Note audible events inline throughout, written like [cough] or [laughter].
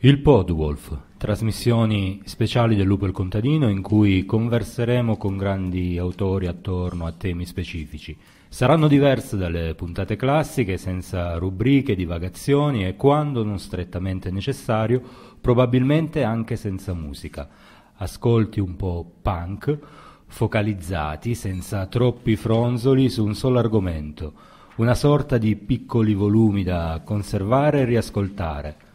Il Podwolf, trasmissioni speciali del Lupo il Contadino in cui converseremo con grandi autori attorno a temi specifici. Saranno diverse dalle puntate classiche, senza rubriche, divagazioni e, quando non strettamente necessario, probabilmente anche senza musica. Ascolti un po' punk, focalizzati, senza troppi fronzoli su un solo argomento, una sorta di piccoli volumi da conservare e riascoltare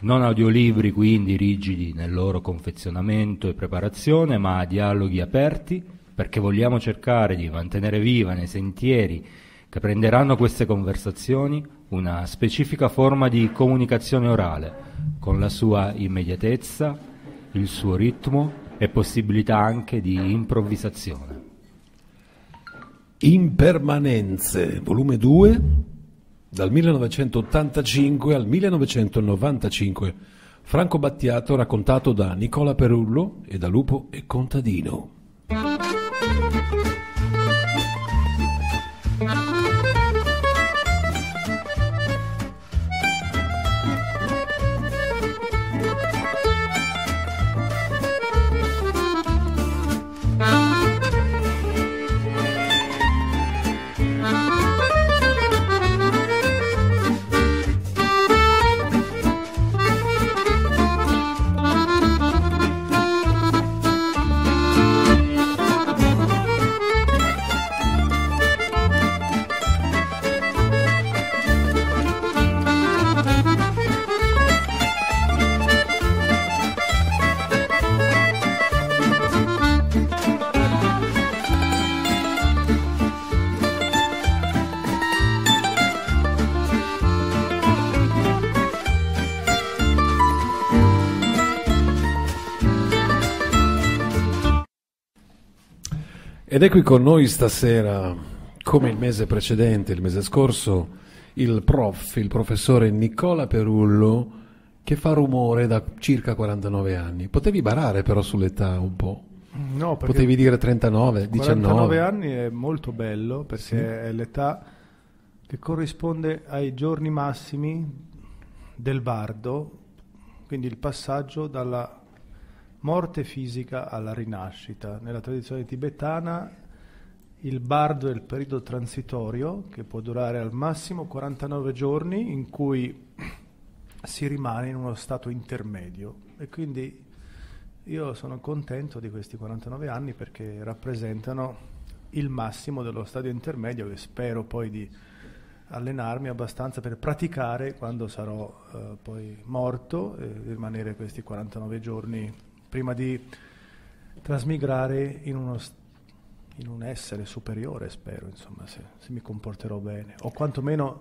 non audiolibri quindi rigidi nel loro confezionamento e preparazione, ma dialoghi aperti perché vogliamo cercare di mantenere viva nei sentieri che prenderanno queste conversazioni una specifica forma di comunicazione orale, con la sua immediatezza, il suo ritmo e possibilità anche di improvvisazione. Impermanenze, volume 2, dal 1985 al 1995. Franco Battiato raccontato da Nicola Perullo e da Lupo e Contadino. Ed è qui con noi stasera, come il mese precedente, il mese scorso, il prof, il professore Nicola Perullo, che fa rumore da circa 49 anni. Potevi barare però sull'età un po'. No, perché Potevi dire 39, 19. 49 anni è molto bello perché Sì. è l'età che corrisponde ai giorni massimi del bardo, quindi il passaggio dalla morte fisica alla rinascita. Nella tradizione tibetana il bardo è il periodo transitorio che può durare al massimo 49 giorni in cui si rimane in uno stato intermedio e quindi io sono contento di questi 49 anni perché rappresentano il massimo dello stadio intermedio che spero poi di allenarmi abbastanza per praticare quando sarò eh, poi morto e rimanere questi 49 giorni prima di trasmigrare in, uno, in un essere superiore, spero, insomma, se, se mi comporterò bene, o quantomeno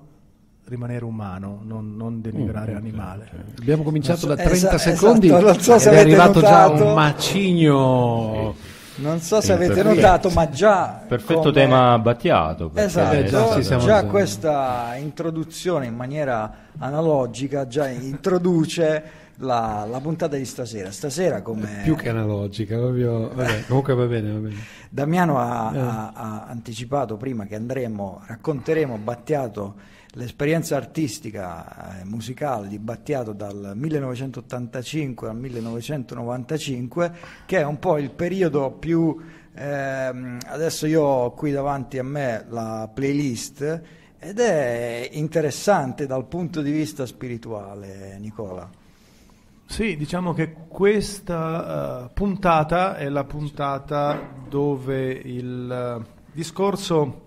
rimanere umano, non, non denigrare Mm, animale. Abbiamo cominciato Non da so- 30 esa- secondi esatto, non so se ed è arrivato già notato. un macigno. Non so se Eh, avete perfetto. notato, ma già Perfetto come- tema Battiato. Esatto, Eh, già, già, sì, siamo già- questa introduzione in maniera analogica già introduce la, la puntata di stasera. Stasera come Più che analogica, proprio. Vabbè, [laughs] comunque va bene, va bene. Damiano ha, Eh. ha- ha anticipato prima che andremo, racconteremo Battiato, l'esperienza artistica e musicale di Battiato dal 1985 al 1995, che è un po' il periodo più... ehm, adesso io ho qui davanti a me la playlist ed è interessante dal punto di vista spirituale, Nicola. Sì, diciamo che questa eh, puntata è la puntata dove il eh, discorso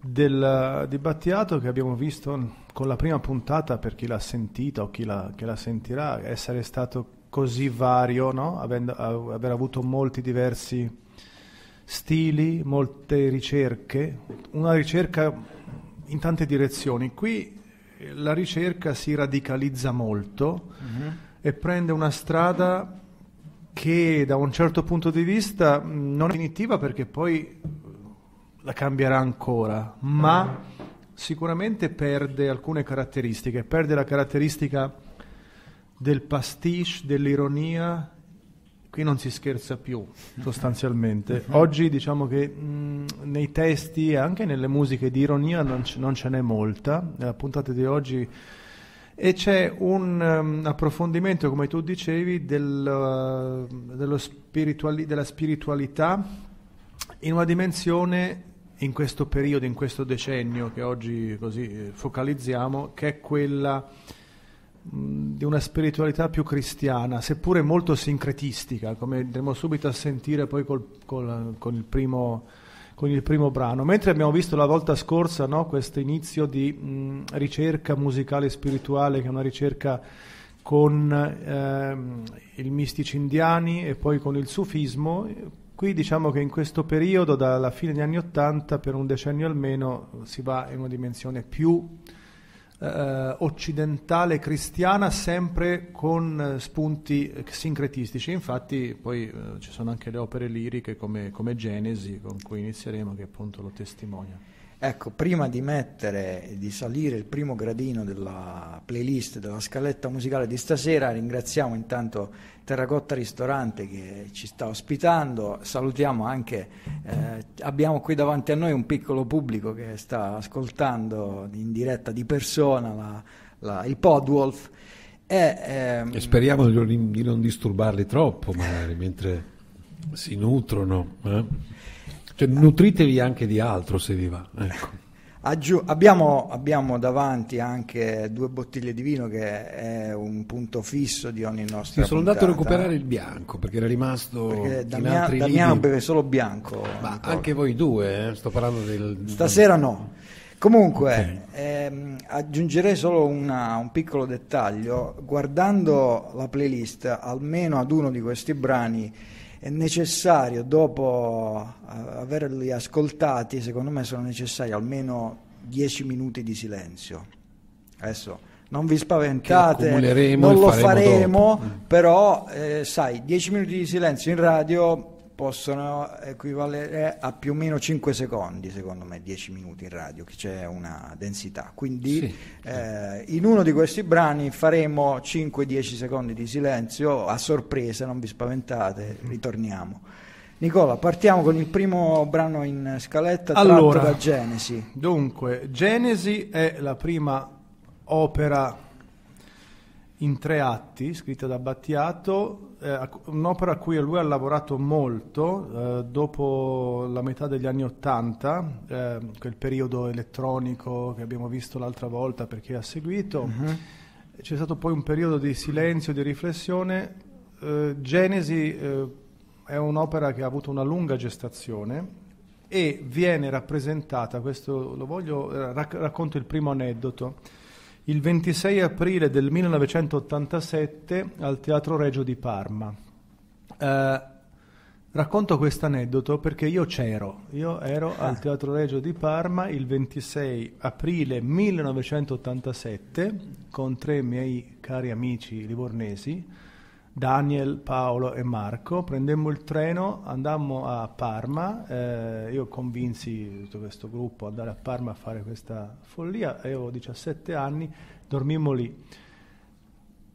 del, di Battiato che abbiamo visto con la prima puntata per chi l'ha sentita o chi la, la sentirà, essere stato così vario, no? Avendo- aver avuto molti diversi stili, molte ricerche, una ricerca in tante direzioni. Qui la ricerca si radicalizza molto e prende una strada che da un certo punto di vista non è definitiva perché poi la cambierà ancora, ma sicuramente perde alcune caratteristiche, perde la caratteristica del pastiche, dell'ironia, qui non si scherza più sostanzialmente. [laughs] Oggi diciamo che mh, nei testi e anche nelle musiche di ironia non, ce- non ce n'è molta, nella puntata di oggi e c'è un um, approfondimento, come tu dicevi, del, uh, spirituali- della spiritualità in una dimensione in questo periodo, in questo decennio che oggi così focalizziamo, che è quella di una spiritualità più cristiana, seppure molto sincretistica, come andremo subito a sentire poi col, col, con, il primo, con, il primo, brano. Mentre abbiamo visto la volta scorsa no, questo inizio di mh, ricerca musicale e spirituale, che è una ricerca con ehm, i mistici indiani e poi con il sufismo, qui diciamo che in questo periodo, dalla fine degli anni Ottanta, per un decennio almeno, si va in una dimensione più eh, occidentale cristiana sempre con spunti sincretistici. Infatti poi eh, ci sono anche le opere liriche come, come Genesi, con cui inizieremo, che appunto lo testimonia. Ecco, prima di mettere, di salire il primo gradino della playlist, della scaletta musicale di stasera, ringraziamo intanto Terracotta Ristorante che ci sta ospitando, salutiamo anche, eh, abbiamo qui davanti a noi un piccolo pubblico che sta ascoltando in diretta di persona la, la, il Podwolf. E, ehm... e speriamo di non disturbarli troppo magari mentre si nutrono. Eh? Cioè, nutritevi anche di altro se vi va. Ecco. [laughs] Aggiu- abbiamo, abbiamo, davanti anche due bottiglie di vino che è un punto fisso di ogni nostra sì, sono andato a recuperare il bianco perché era rimasto perché altri Damiano beve solo bianco ma anche voi due eh? sto parlando del stasera no comunque okay. ehm, aggiungerei solo una, un piccolo dettaglio guardando la playlist almeno ad uno di questi brani è necessario, dopo eh, averli ascoltati, secondo me sono necessari almeno 10 minuti di silenzio. Adesso non vi spaventate, non lo faremo, dopo. però eh, sai, 10 minuti di silenzio in radio possono equivalere a più o meno 5 secondi, secondo me, 10 minuti in radio, che c'è una densità. Quindi sì. eh, in uno di questi brani faremo 5-10 secondi di silenzio a sorpresa, non vi spaventate, ritorniamo. Nicola, partiamo con il primo brano in scaletta allora, da Genesi. Dunque, Genesi è la prima opera in tre atti, scritta da Battiato, eh, un'opera a cui lui ha lavorato molto eh, dopo la metà degli anni Ottanta, eh, quel periodo elettronico che abbiamo visto l'altra volta per chi ha seguito. Uh-huh. C'è stato poi un periodo di silenzio, di riflessione. Eh, Genesi eh, è un'opera che ha avuto una lunga gestazione e viene rappresentata, questo lo voglio, eh, rac- racconto il primo aneddoto il 26 aprile del 1987 al Teatro Regio di Parma. Eh, racconto questo aneddoto perché io c'ero, io ero ah. al Teatro Regio di Parma il 26 aprile 1987 con tre miei cari amici livornesi Daniel, Paolo e Marco, prendemmo il treno, andammo a Parma, eh, io convinsi tutto questo gruppo ad andare a Parma a fare questa follia, avevo 17 anni, dormimmo lì.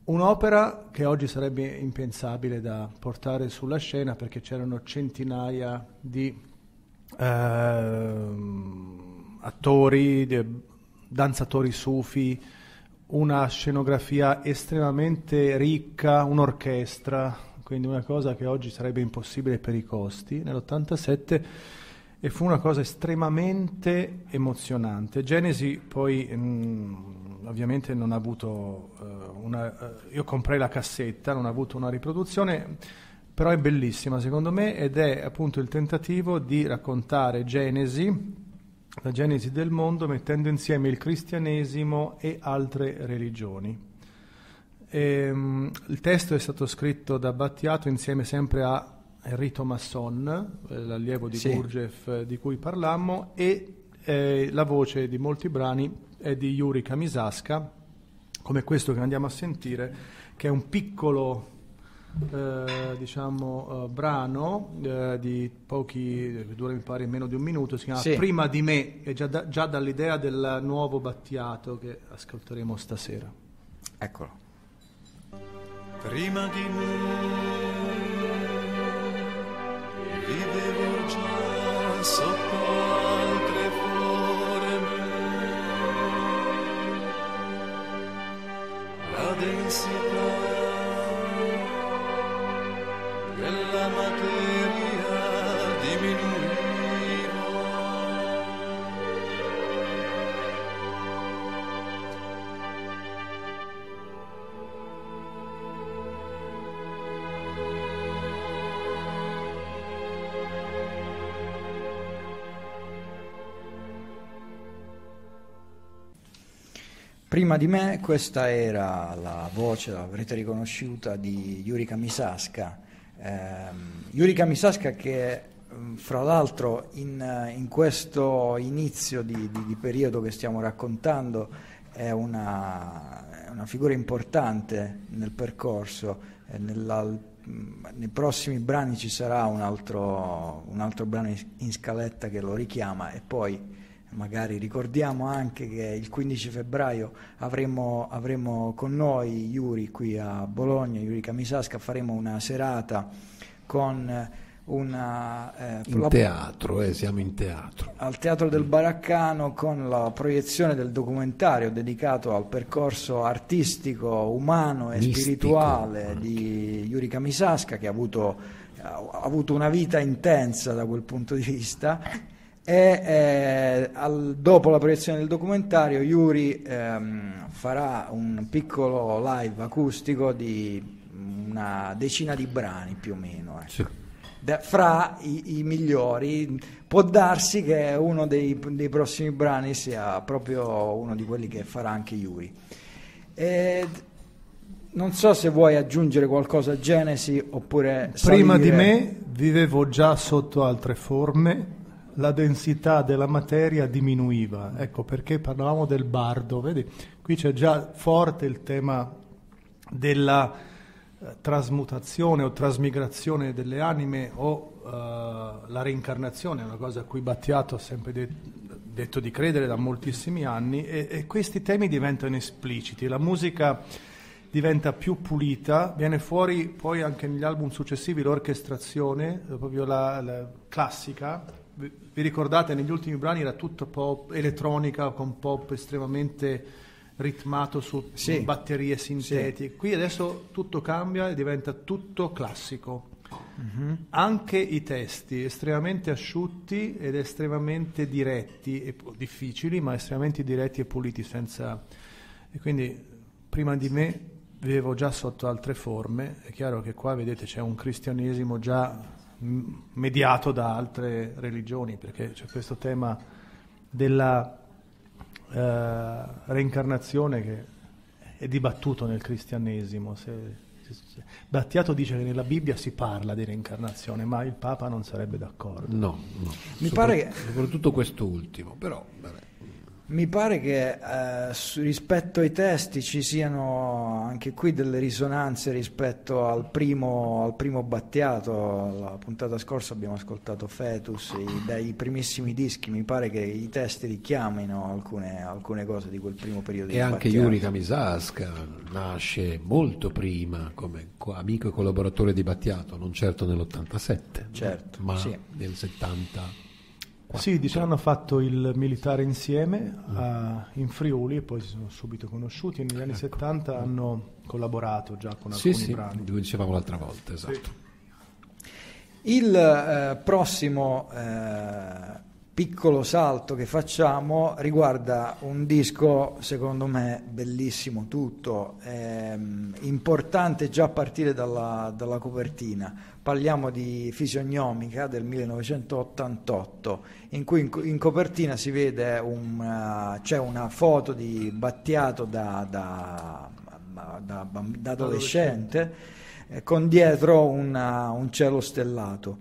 Un'opera che oggi sarebbe impensabile da portare sulla scena perché c'erano centinaia di eh, attori, di danzatori sufi, una scenografia estremamente ricca, un'orchestra, quindi una cosa che oggi sarebbe impossibile per i costi, nell'87 e fu una cosa estremamente emozionante. Genesi poi mh, mm, ovviamente non ha avuto uh, una... Uh, io comprai la cassetta, non ha avuto una riproduzione, però è bellissima secondo me ed è appunto il tentativo di raccontare Genesi la genesi del mondo mettendo insieme il cristianesimo e altre religioni. E, um, il testo è stato scritto da Battiato insieme sempre a Enrico Masson, l'allievo di sì. Gurdjieff eh, di cui parlammo, e eh, la voce di molti brani è di Yuri Kamisaska, come questo che andiamo a sentire, che è un piccolo eh, diciamo, uh, brano uh, di pochi, che dura mi pare meno di un minuto, si chiama sì. Prima di me, è già, da, già dall'idea del nuovo Battiato che ascolteremo stasera. Eccolo. Prima di me vivevo già sotto altre forme la densità Prima di me questa era la voce, l'avrete riconosciuta, di Yurika Misaska. Ehm, Yurika Misaska che mm, fra l'altro in, in questo inizio di, di- di periodo che stiamo raccontando è una, una figura importante nel percorso. mm, nei prossimi brani ci sarà un altro, un altro brano in scaletta che lo richiama e poi magari ricordiamo anche che il 15 febbraio avremo, avremo con noi Yuri qui a Bologna, Yuri Kamisasca, faremo una serata con una... eh, In teatro, eh, siamo in teatro. al Teatro del Baraccano con la proiezione del documentario dedicato al percorso artistico, umano e Mistico spirituale anche. di Yuri Kamisasca che ha avuto, ha avuto una vita intensa da quel punto di vista e eh, al- dopo la proiezione del documentario Yuri ehm, farà un piccolo live acustico di una decina di brani più o meno. ecco. Sì. Da- fra i, i migliori può darsi che uno dei, dei prossimi brani sia proprio uno di quelli che farà anche Yuri. E non so se vuoi aggiungere qualcosa a Genesi oppure Prima di salire- me vivevo già sotto altre forme, la densità della materia diminuiva. Ecco perché parlavamo del bardo, vedi? Qui c'è già forte il tema della eh, trasmutazione o trasmigrazione delle anime o eh, la reincarnazione, è una cosa a cui Battiato ha sempre de- detto di credere da moltissimi anni e, e questi temi diventano espliciti. La musica diventa più pulita, viene fuori poi anche negli album successivi l'orchestrazione, eh, proprio la, la classica. Vi ricordate negli ultimi brani era tutto pop, elettronica con pop estremamente ritmato su Sì. batterie sintetiche. Qui adesso tutto cambia e diventa tutto classico. Anche i testi estremamente asciutti ed estremamente diretti e difficili, ma estremamente diretti e puliti senza e quindi prima di me vivevo già sotto altre forme, è chiaro che qua vedete c'è un cristianesimo già mediato da altre religioni, perché c'è questo tema della eh, reincarnazione che è dibattuto nel cristianesimo. Se- se- se- Battiato dice che nella Bibbia si parla di reincarnazione, ma il Papa non sarebbe d'accordo. No, no. Mi Sopra- pare che- Soprattutto quest'ultimo, però... vabbè. Mi pare che eh, su- rispetto ai testi ci siano anche qui delle risonanze rispetto al primo, al primo Battiato. La puntata scorsa abbiamo ascoltato Fetus, i- dai primissimi dischi. Mi pare che i testi richiamino alcune, alcune cose di quel primo periodo E anche Battiato. Yuri Kamisaska nasce molto prima come co- amico e collaboratore di Battiato, non certo nell'87, Certo, ma sì. nel 70. Sì, diciamo hanno fatto il militare insieme a- in Friuli e poi si sono subito conosciuti. E negli anni 70 hanno collaborato già con Sì, alcuni sì, brani. lo dicevamo l'altra volta, esatto. Il eh, prossimo eh, piccolo salto che facciamo riguarda un disco, secondo me, bellissimo tutto, ehm, importante già a partire dalla, dalla copertina. Parliamo di Fisiognomica del 1988, in cui in, in copertina si vede un, eh, c'è una foto di Battiato da, da- da- da adolescente eh, con dietro una- un cielo stellato.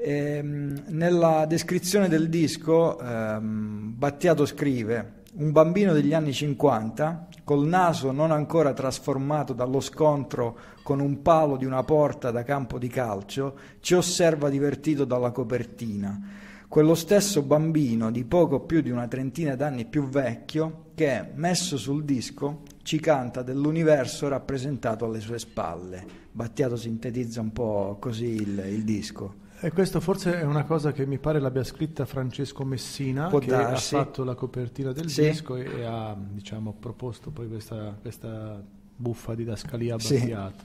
Ehm, nella descrizione del disco ehm, Battiato scrive un bambino degli anni 50 col naso non ancora trasformato dallo scontro con un palo di una porta da campo di calcio ci osserva divertito dalla copertina quello stesso bambino di poco più di una trentina d'anni più vecchio che, messo sul disco, ci canta dell'universo rappresentato alle sue spalle. Battiato sintetizza un po' così il, il disco. E questo forse è una cosa che mi pare l'abbia scritta Francesco Messina, Può che darsi. ha fatto la copertina del Sì. disco e, e ha diciamo, proposto poi questa, questa buffa didascalia a Sì. Battiato.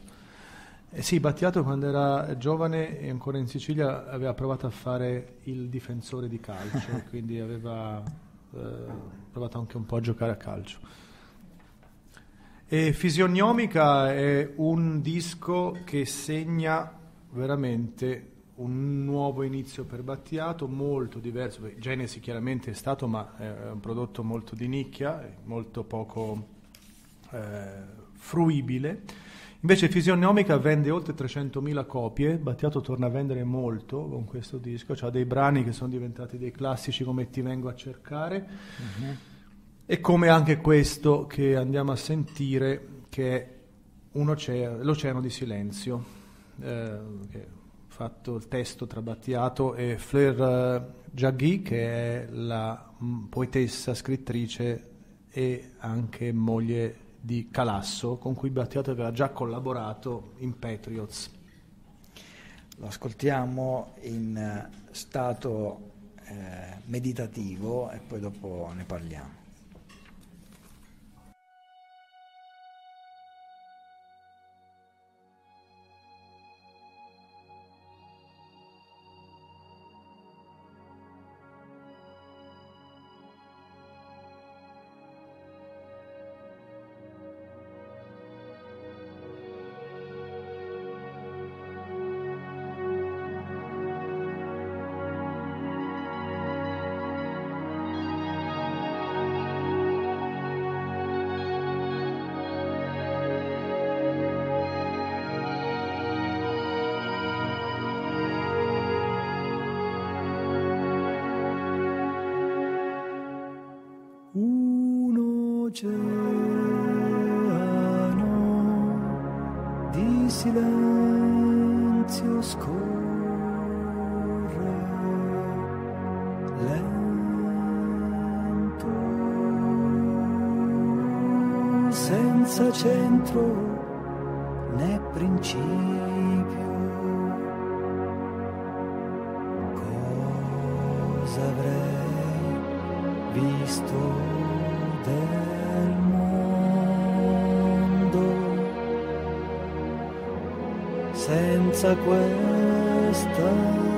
Eh sì, Battiato quando era giovane e ancora in Sicilia aveva provato a fare il difensore di calcio, [laughs] quindi aveva eh, provato anche un po' a giocare a calcio. E Fisionomica è un disco che segna veramente un nuovo inizio per Battiato, molto diverso. Genesi chiaramente è stato, ma è un prodotto molto di nicchia, molto poco eh, fruibile. Invece Fisionomica vende oltre 300.000 copie, Battiato torna a vendere molto con questo disco, ha dei brani che sono diventati dei classici come Ti vengo a cercare e come anche questo che andiamo a sentire che è un oceano, l'Oceano di Silenzio, eh, fatto il testo tra Battiato e Fleur eh, Jagui che è la poetessa, scrittrice e anche moglie di Calasso con cui Battiato aveva già collaborato in Patriots. Lo ascoltiamo in eh, stato eh, meditativo e poi dopo ne parliamo. Oceano di silenzio scorre lento senza centro né principio senza questa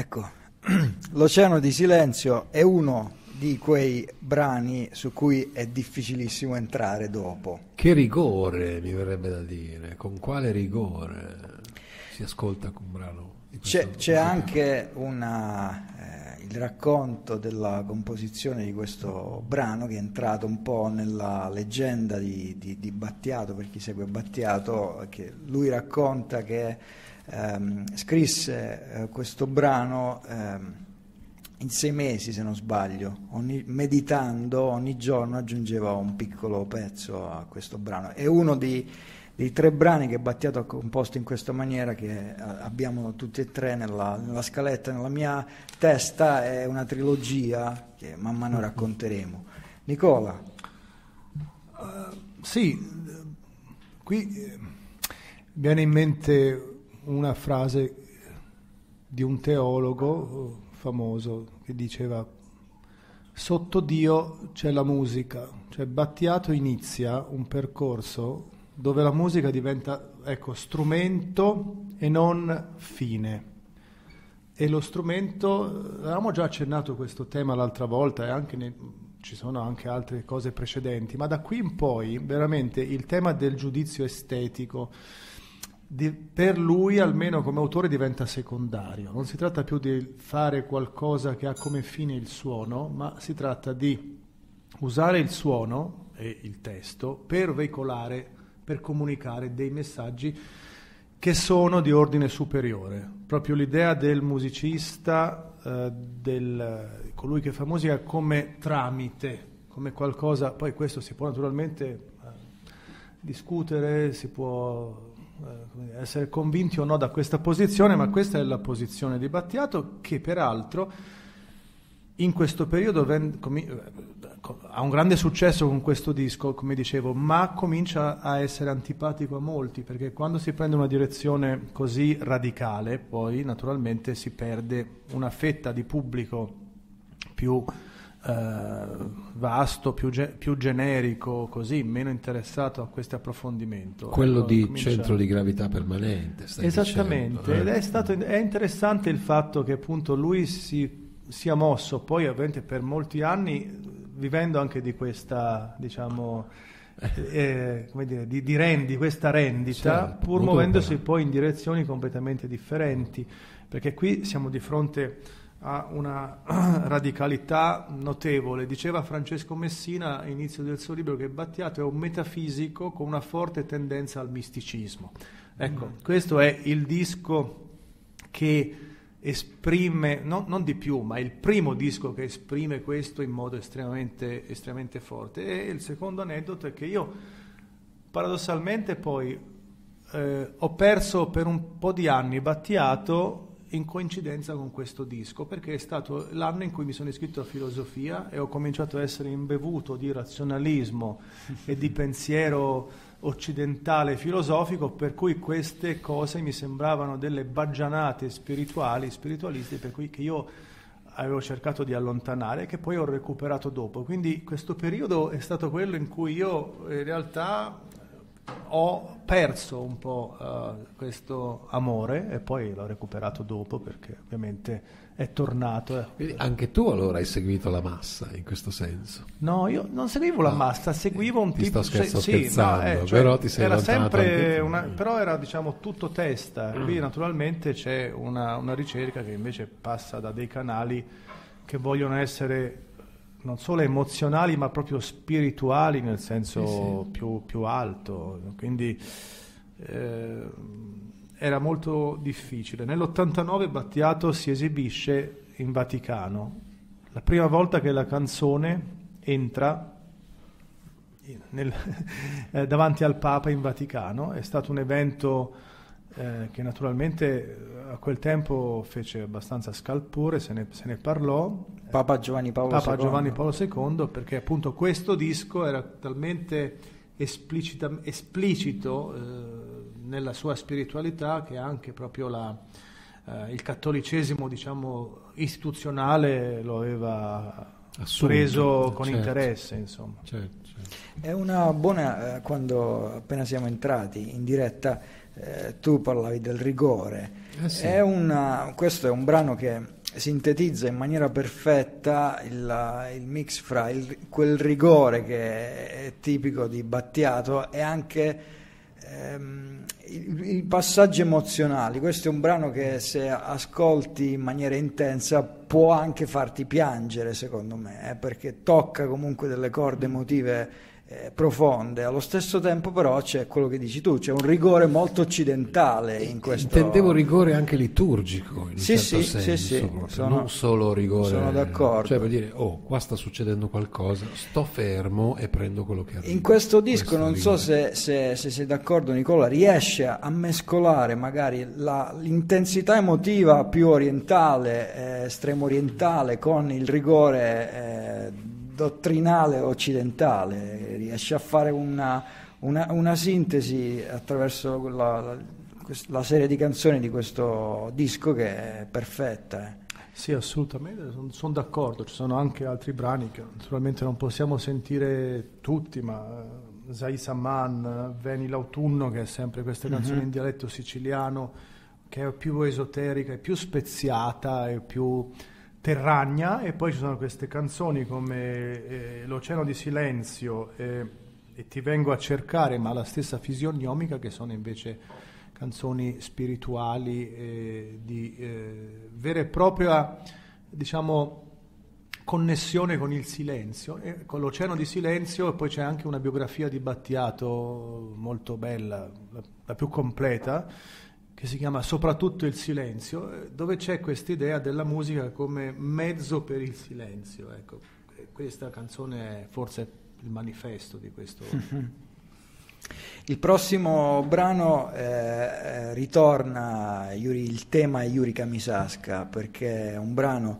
Ecco, [clears throat] l'Oceano di Silenzio è uno di quei brani su cui è difficilissimo entrare dopo. Che rigore, mi verrebbe da dire. Con quale rigore si ascolta un brano? questo C'è, c'è anche una, eh, il racconto della composizione di questo brano che è entrato un po' nella leggenda di, di- di Battiato, per chi segue Battiato, che lui racconta che ehm, scrisse eh, questo brano ehm, in sei mesi, se non sbaglio, ogni- meditando ogni giorno aggiungeva un piccolo pezzo a questo brano. È uno dei, dei tre brani che Battiato ha composto in questa maniera, che eh, abbiamo tutti e tre nella, nella scaletta, nella mia testa, è una trilogia che man mano racconteremo. Nicola, Sì, eh, qui eh, viene in mente una frase di un teologo famoso che diceva sotto Dio c'è la musica, cioè Battiato inizia un percorso dove la musica diventa ecco, strumento e non fine. E lo strumento, avevamo già accennato questo tema l'altra volta e anche ne- ci sono anche altre cose precedenti, ma da qui in poi veramente il tema del giudizio estetico di- per lui, almeno come autore, diventa secondario. Non si tratta più di fare qualcosa che ha come fine il suono, ma si tratta di usare il suono e il testo per veicolare, per comunicare dei messaggi che sono di ordine superiore. Proprio l'idea del musicista, eh, del, colui che fa musica come tramite, come qualcosa, poi questo si può naturalmente eh, discutere, si può essere convinti o no da questa posizione, ma questa è la posizione di Battiato che peraltro in questo periodo eh, ha un grande successo con questo disco, come dicevo, ma comincia a essere antipatico a molti, perché quando si prende una direzione così radicale, poi naturalmente si perde una fetta di pubblico più eh, vasto, più, ge- più generico, così, meno interessato a questo approfondimento. Quello Ecco, di comincia- centro di gravità permanente. Esattamente, dicendo, ed eh? è, stato, è interessante il fatto che appunto lui si sia mosso poi ovviamente per molti anni vivendo anche di questa diciamo eh, come dire, di, di rendi, questa rendita Certo, pur muovendosi opera. poi in direzioni completamente differenti perché qui siamo di fronte a una [clears throat] radicalità notevole. Diceva Francesco Messina all'inizio del suo libro che Battiato è un metafisico con una forte tendenza al misticismo. Ecco questo è il disco che esprime, no- non di più, ma il primo disco che esprime questo in modo estremamente, estremamente forte. E il secondo aneddoto è che io paradossalmente poi eh, ho perso per un po' di anni Battiato in coincidenza con questo disco, perché è stato l'anno in cui mi sono iscritto a filosofia e ho cominciato a essere imbevuto di razionalismo e di pensiero occidentale filosofico, per cui queste cose mi sembravano delle baggianate spirituali, spiritualisti, per cui che io avevo cercato di allontanare che poi ho recuperato dopo. Quindi questo periodo è stato quello in cui io in realtà ho perso un po' eh, questo amore e poi l'ho recuperato dopo perché ovviamente è tornato. eh. Anche tu allora hai seguito la massa in questo senso. No, io non seguivo la No. massa, seguivo un Ti tipo sto scherzo- sì, scherzando, no, eh, cioè, però ti sei era sempre una, però era diciamo tutto testa. Qui naturalmente c'è una, una ricerca che invece passa da dei canali che vogliono essere non solo emozionali ma proprio spirituali nel senso Più, più alto. Quindi eh, era molto difficile. Nell'89 Battiato si esibisce in Vaticano. La prima volta che la canzone entra nel- [laughs] eh, davanti al Papa in Vaticano. È stato un evento eh, che naturalmente eh, a quel tempo fece abbastanza scalpore, se ne, se ne parlò. Papa Giovanni Paolo Papa II. Giovanni Paolo II, perché appunto questo disco era talmente esplicita- esplicito eh, nella sua spiritualità che anche proprio la, eh, il cattolicesimo diciamo, istituzionale lo aveva Assunto, preso con certo. interesse. Insomma. Certo, certo. È una buona, eh, quando appena siamo entrati in diretta, eh, tu parlavi del rigore. Eh sì. È una- questo è un brano che sintetizza in maniera perfetta il, il mix fra il- quel rigore che è tipico di Battiato e anche ehm, i, i passaggi emozionali. Questo è un brano che se ascolti in maniera intensa può anche farti piangere, secondo me, eh, perché tocca comunque delle corde emotive eh, profonde. Allo stesso tempo, però, c'è quello che dici tu: c'è un rigore molto occidentale in questo. Intendevo rigore anche liturgico, in un Sì, certo sì, sì, senso, sì, proprio, sono- non solo rigore. sono d'accordo. Cioè, per dire, oh, qua sta succedendo qualcosa, sto fermo e prendo quello che arriva. In questo disco, Questo non so rigore. se, se- se sei d'accordo Nicola, riesce a mescolare magari la- l'intensità emotiva più orientale, eh, estremo orientale, con il rigore eh, dottrinale occidentale, riesce a fare una, una- una sintesi attraverso la, la- serie di canzoni di questo disco che è perfetta. eh. Sì, assolutamente, sono d'accordo. Ci sono anche altri brani che naturalmente non possiamo sentire tutti, ma eh, Zai Saman, Veni l'autunno, che è sempre questa canzone in dialetto siciliano, che è più esoterica, è più speziata, è più terragna, e poi ci sono queste canzoni come eh, L'Oceano di Silenzio e, e Ti vengo a cercare, ma la stessa fisionomica, che sono invece canzoni spirituali eh, di eh, vera e propria, diciamo, connessione con il silenzio, e con l'Oceano di Silenzio e poi c'è anche una biografia di Battiato molto bella, la, la più completa, che si chiama Soprattutto il silenzio, eh, dove c'è questa idea della musica come mezzo per il silenzio. Ecco, questa canzone è forse il manifesto di questo. Il prossimo brano eh, eh, ritorna, Yuri- il tema è Yuri Kamisaska perché è un brano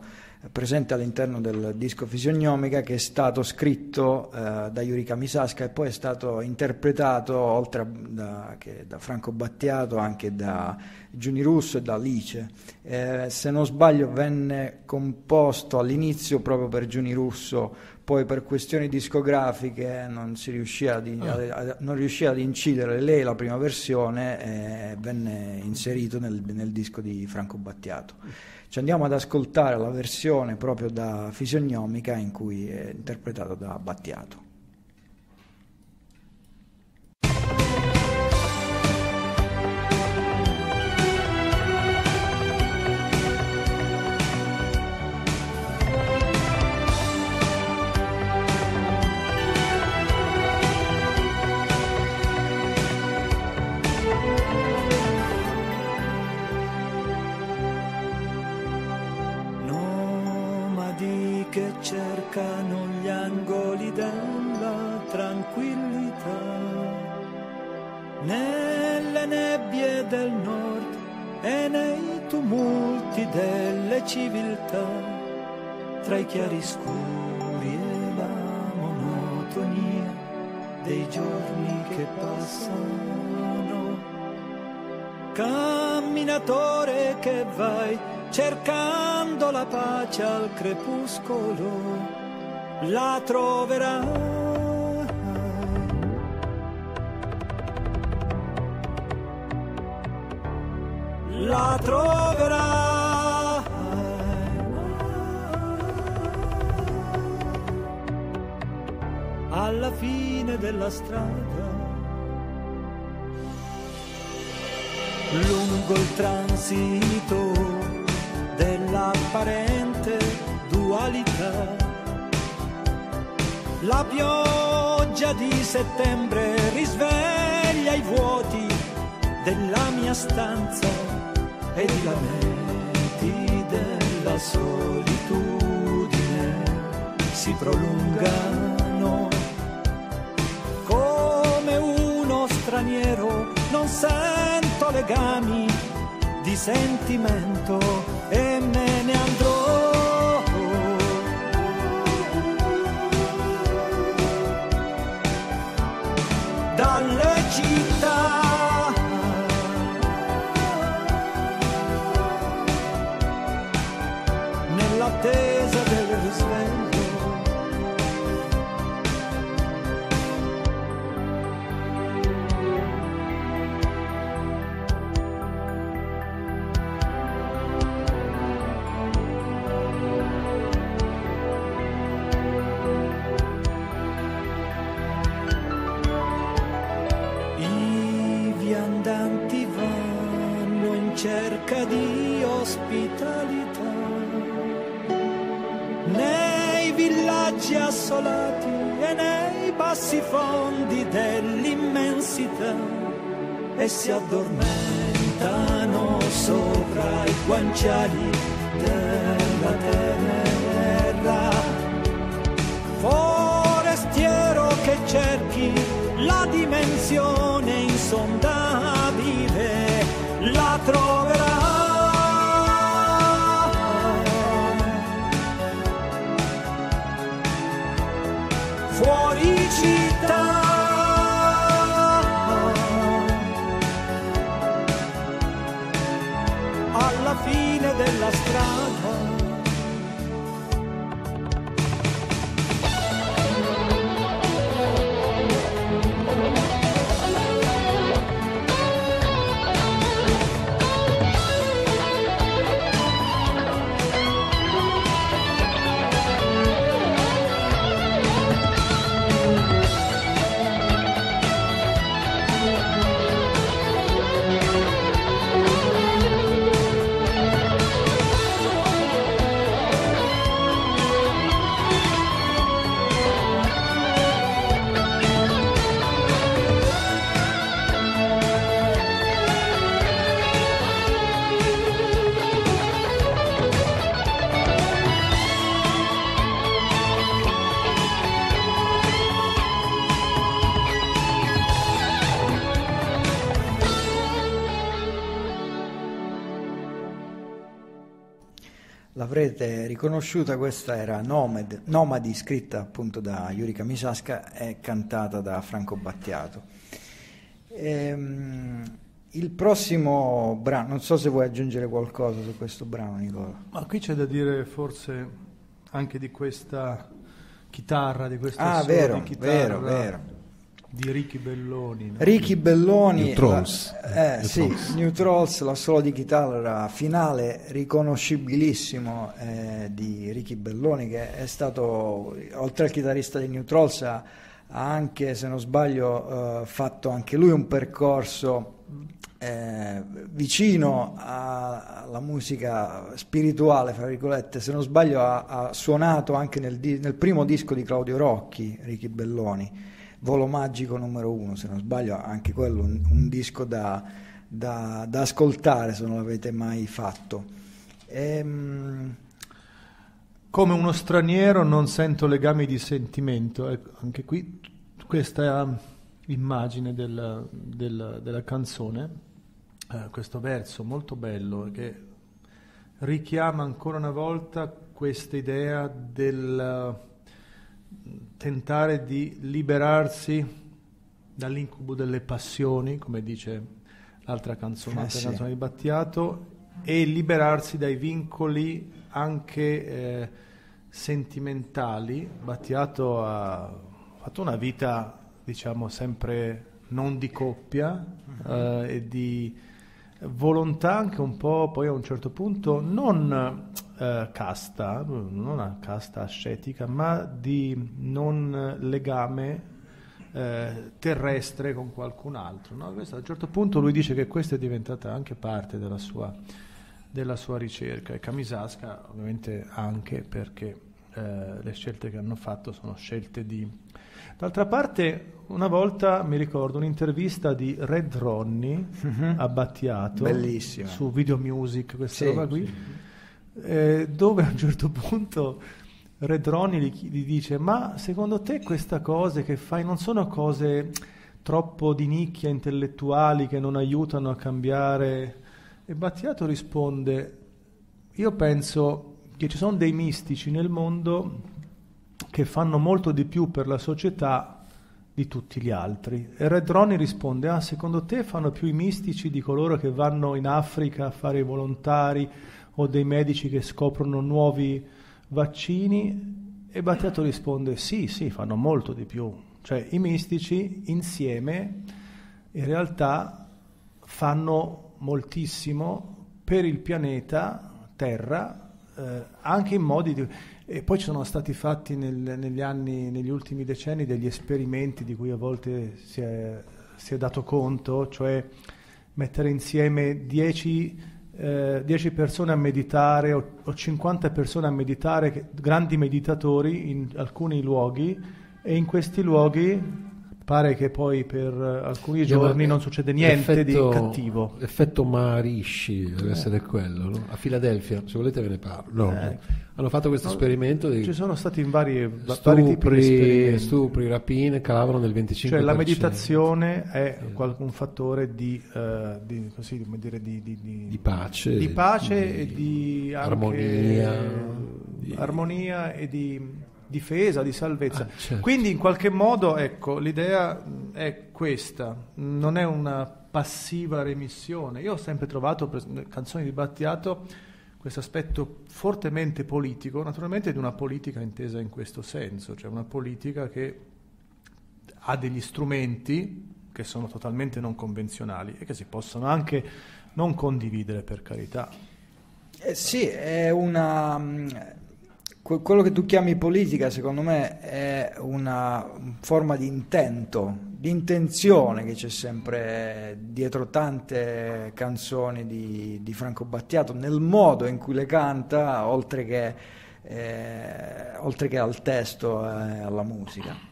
presente all'interno del disco Fisionomica che è stato scritto eh, da Yuri Kamisaska e poi è stato interpretato oltre a da, che da Franco Battiato anche da Giuni Russo e da Alice. Eh, se non sbaglio venne composto all'inizio proprio per Giuni Russo poi per questioni discografiche non, si riuscì ad, ad- non riuscì ad incidere lei la prima versione e venne inserito nel, nel disco di Franco Battiato. Ci andiamo ad ascoltare la versione proprio da fisionomica in cui è interpretato da Battiato. Cercano gli angoli della tranquillità. Nelle nebbie del nord e nei tumulti delle civiltà, tra i chiaroscuri e la monotonia dei giorni che passano camminatore che vai cercando la pace al crepuscolo, la troverai. La troverai. Alla fine della strada. lungo il transito dell'apparente dualità. La pioggia di settembre risveglia i vuoti della mia stanza ed i lamenti della solitudine si prolungano come uno straniero non sento legami di sentimento e me ne andrò. Si addormentano sopra i guanciali della terra. Forestiero che cerchi la dimensione insondabile, riconosciuta, questa era Nomad, Nomadi, scritta appunto da Yurika Misasca e cantata da Franco Battiato. Ehm, il prossimo brano, non so se vuoi aggiungere qualcosa su questo brano Nicola. Ma qui c'è da dire forse anche di questa chitarra, di questo Ah, vero, di chitarra vero, vero. Di Ricky Belloni. no? Ricky Belloni, New Trolls. la- eh, New sì, Trolls. New Trolls, la solo di chitarra finale riconoscibilissimo eh, di Ricky Belloni che è stato, oltre al chitarrista di New Trolls, ha, ha anche, se non sbaglio, eh, fatto anche lui un percorso eh, vicino a- alla musica spirituale, fra virgolette, se non sbaglio ha, ha suonato anche nel, nel primo disco di Claudio Rocchi, Ricky Belloni. Volo Magico numero uno, se non sbaglio, anche quello un, un disco da, da- da ascoltare se non l'avete mai fatto. Ehm, Come uno straniero non sento legami di sentimento. Ecco, anche qui questa immagine del- del- della canzone, eh, questo verso molto bello che richiama ancora una volta questa idea del tentare di liberarsi dall'incubo delle passioni, come dice l'altra canzone, Eh, sì. canzone di Battiato, e liberarsi dai vincoli anche eh, sentimentali. Battiato ha fatto una vita, diciamo, sempre non di coppia eh, e di volontà anche un po' poi a un certo punto non eh, casta, non una casta ascetica, ma di non legame eh, terrestre con qualcun altro. no? Questo, a un certo punto lui dice che questa è diventata anche parte della sua, della sua ricerca e Kamisasca ovviamente anche perché eh, le scelte che hanno fatto sono scelte di... D'altra parte, una volta mi ricordo un'intervista di Red Ronnie a Battiato Bellissima. su Video Music, questa Sì, roba qui, eh, dove a un certo punto Red Ronnie gli, gli dice ma secondo te queste cose che fai non sono cose troppo di nicchia intellettuali che non aiutano a cambiare? E Battiato risponde io penso che ci sono dei mistici nel mondo che fanno molto di più per la società di tutti gli altri. E Red Ronnie risponde, ah, secondo te fanno più i mistici di coloro che vanno in Africa a fare i volontari o dei medici che scoprono nuovi vaccini? E Battiato risponde, sì, sì, fanno molto di più. Cioè i mistici insieme in realtà fanno moltissimo per il pianeta Terra, eh, anche in modi di... E poi ci sono stati fatti nel- negli anni, negli ultimi decenni, degli esperimenti di cui a volte si è, si è dato conto, cioè mettere insieme 10 eh, 10 persone a meditare o, o 50 persone a meditare, che- grandi meditatori in alcuni luoghi e in questi luoghi pare che poi per eh, alcuni giorni non succede niente Effetto- di cattivo. Effetto Maharishi deve essere quello, no? A Filadelfia, se volete ve ne parlo. No, Eh. Hanno fatto questo No, esperimento di Ci sono stati in vari, va- vari tipi di stupri, esperimenti. stupri, rapine, calavano del 25%. Cioè la meditazione è un fattore di, eh, di, così, come dire, di, di- pace, di pace e di armonia, armonia e di difesa, di salvezza. Ah, certo. Quindi in qualche modo, ecco, l'idea è questa, non è una passiva remissione. Io ho sempre trovato nelle canzoni di Battiato questo aspetto fortemente politico, naturalmente di una politica intesa in questo senso, cioè una politica che ha degli strumenti che sono totalmente non convenzionali e che si possono anche non condividere per carità. Eh, sì, è una... quello che tu chiami politica, secondo me, è una forma di intento, di intenzione che c'è sempre dietro tante canzoni di, di Franco Battiato, nel modo in cui le canta, oltre che, eh, oltre che al testo e alla musica.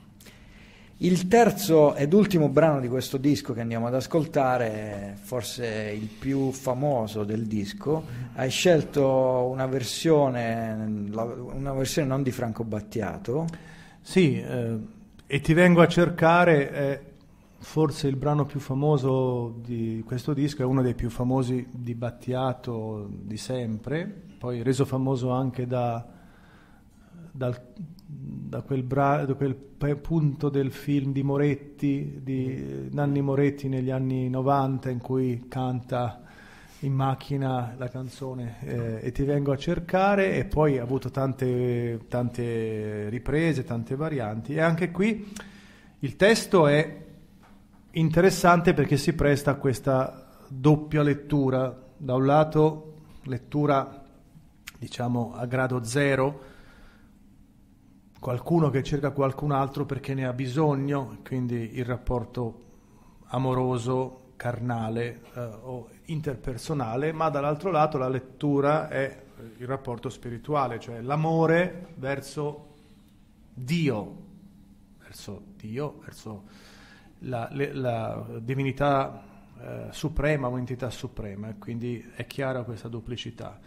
Il terzo ed ultimo brano di questo disco che andiamo ad ascoltare, forse il più famoso del disco, hai scelto una versione, una versione non di Franco Battiato, Sì, eh, e ti vengo a cercare è forse il brano più famoso di questo disco, è uno dei più famosi di Battiato di sempre, poi reso famoso anche da, dal- da quel, bra- da quel pe- punto del film di Moretti, di Nanni Moretti negli anni 90 in cui canta in macchina la canzone eh, e ti vengo a cercare e poi ha avuto tante, tante riprese, tante varianti. E anche qui il testo è interessante perché si presta a questa doppia lettura, da un lato lettura diciamo a grado zero, qualcuno che cerca qualcun altro perché ne ha bisogno, quindi il rapporto amoroso, carnale eh, o interpersonale, ma dall'altro lato la lettura è il rapporto spirituale, cioè l'amore verso Dio, verso Dio, verso la, le- la divinità eh, suprema, un'entità suprema, e quindi è chiara questa duplicità.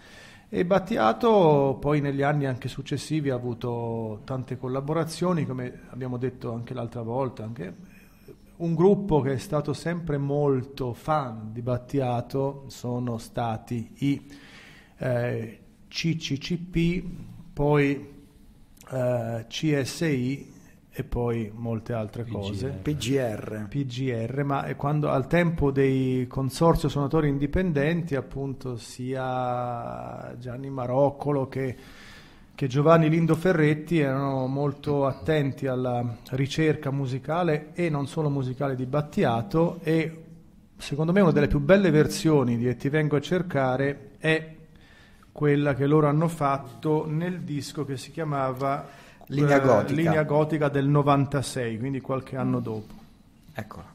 E Battiato poi negli anni anche successivi ha avuto tante collaborazioni, come abbiamo detto anche l'altra volta, anche un gruppo che è stato sempre molto fan di Battiato sono stati i eh, CCCP, poi eh, CSI e poi molte altre cose. PGR. PGR, ma è quando al tempo dei consorzio suonatori indipendenti, appunto, sia Gianni Maroccolo che, che Giovanni Lindo Ferretti erano molto attenti alla ricerca musicale e non solo musicale di Battiato e secondo me una delle più belle versioni di E ti vengo a cercare è quella che loro hanno fatto nel disco che si chiamava Linea eh, Gotica. Linea Gotica del 96, quindi qualche anno dopo. Eccola.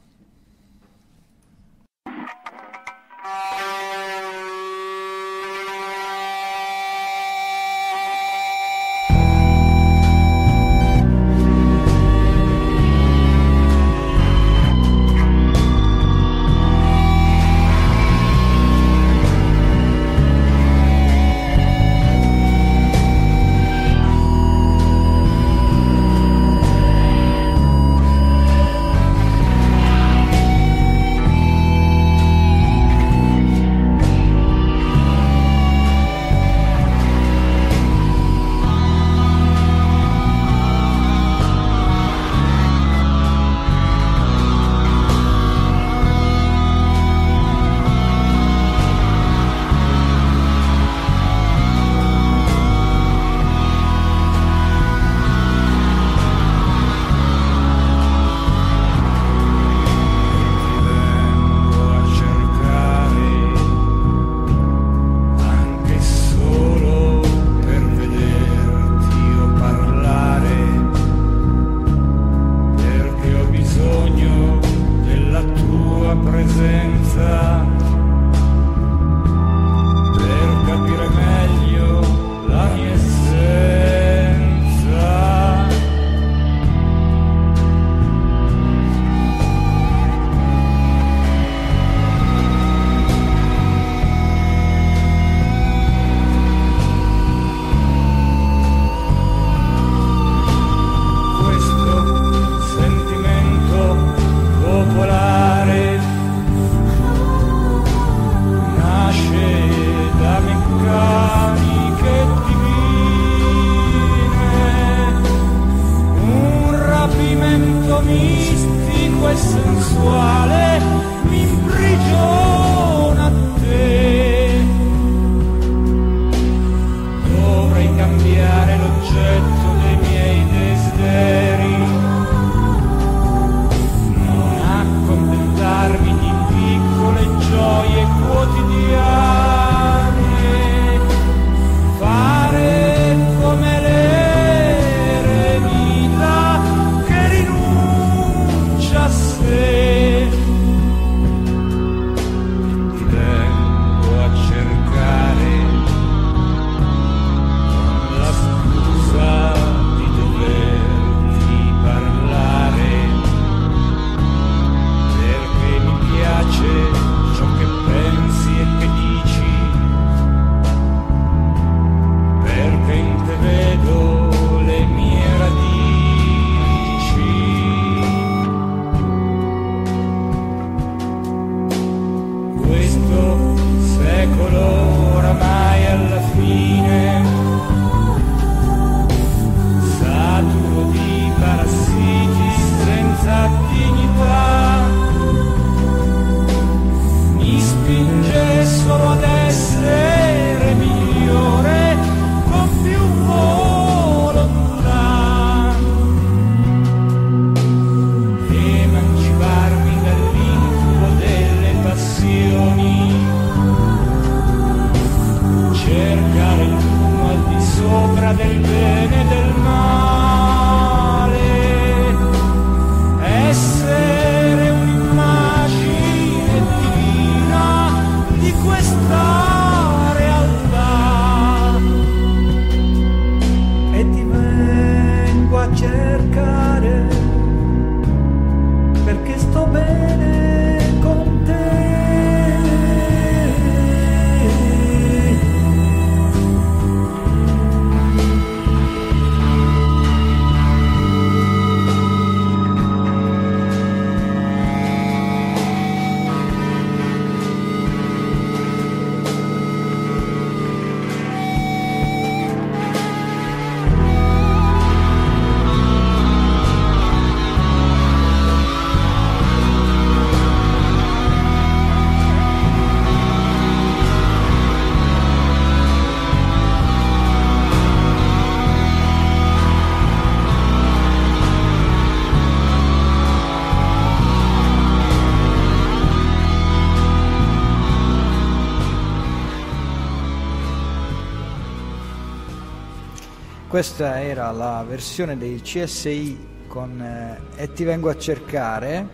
Questa era la versione dei CSI con eh, E ti vengo a cercare,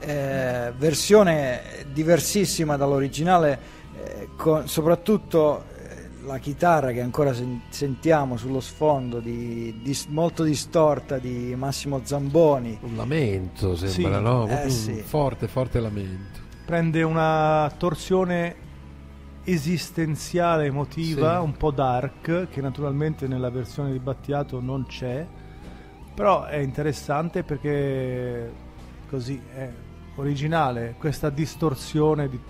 Eh, versione diversissima dall'originale, eh, con- soprattutto eh, la chitarra che ancora sen- sentiamo sullo sfondo, di- dis- molto distorta di Massimo Zamboni. Un lamento sembra, Sì. no? Eh, un sì. forte, forte lamento. Prende una torsione esistenziale emotiva, Sì. un po' dark, che naturalmente nella versione di Battiato non c'è, però è interessante perché così è originale questa distorsione di-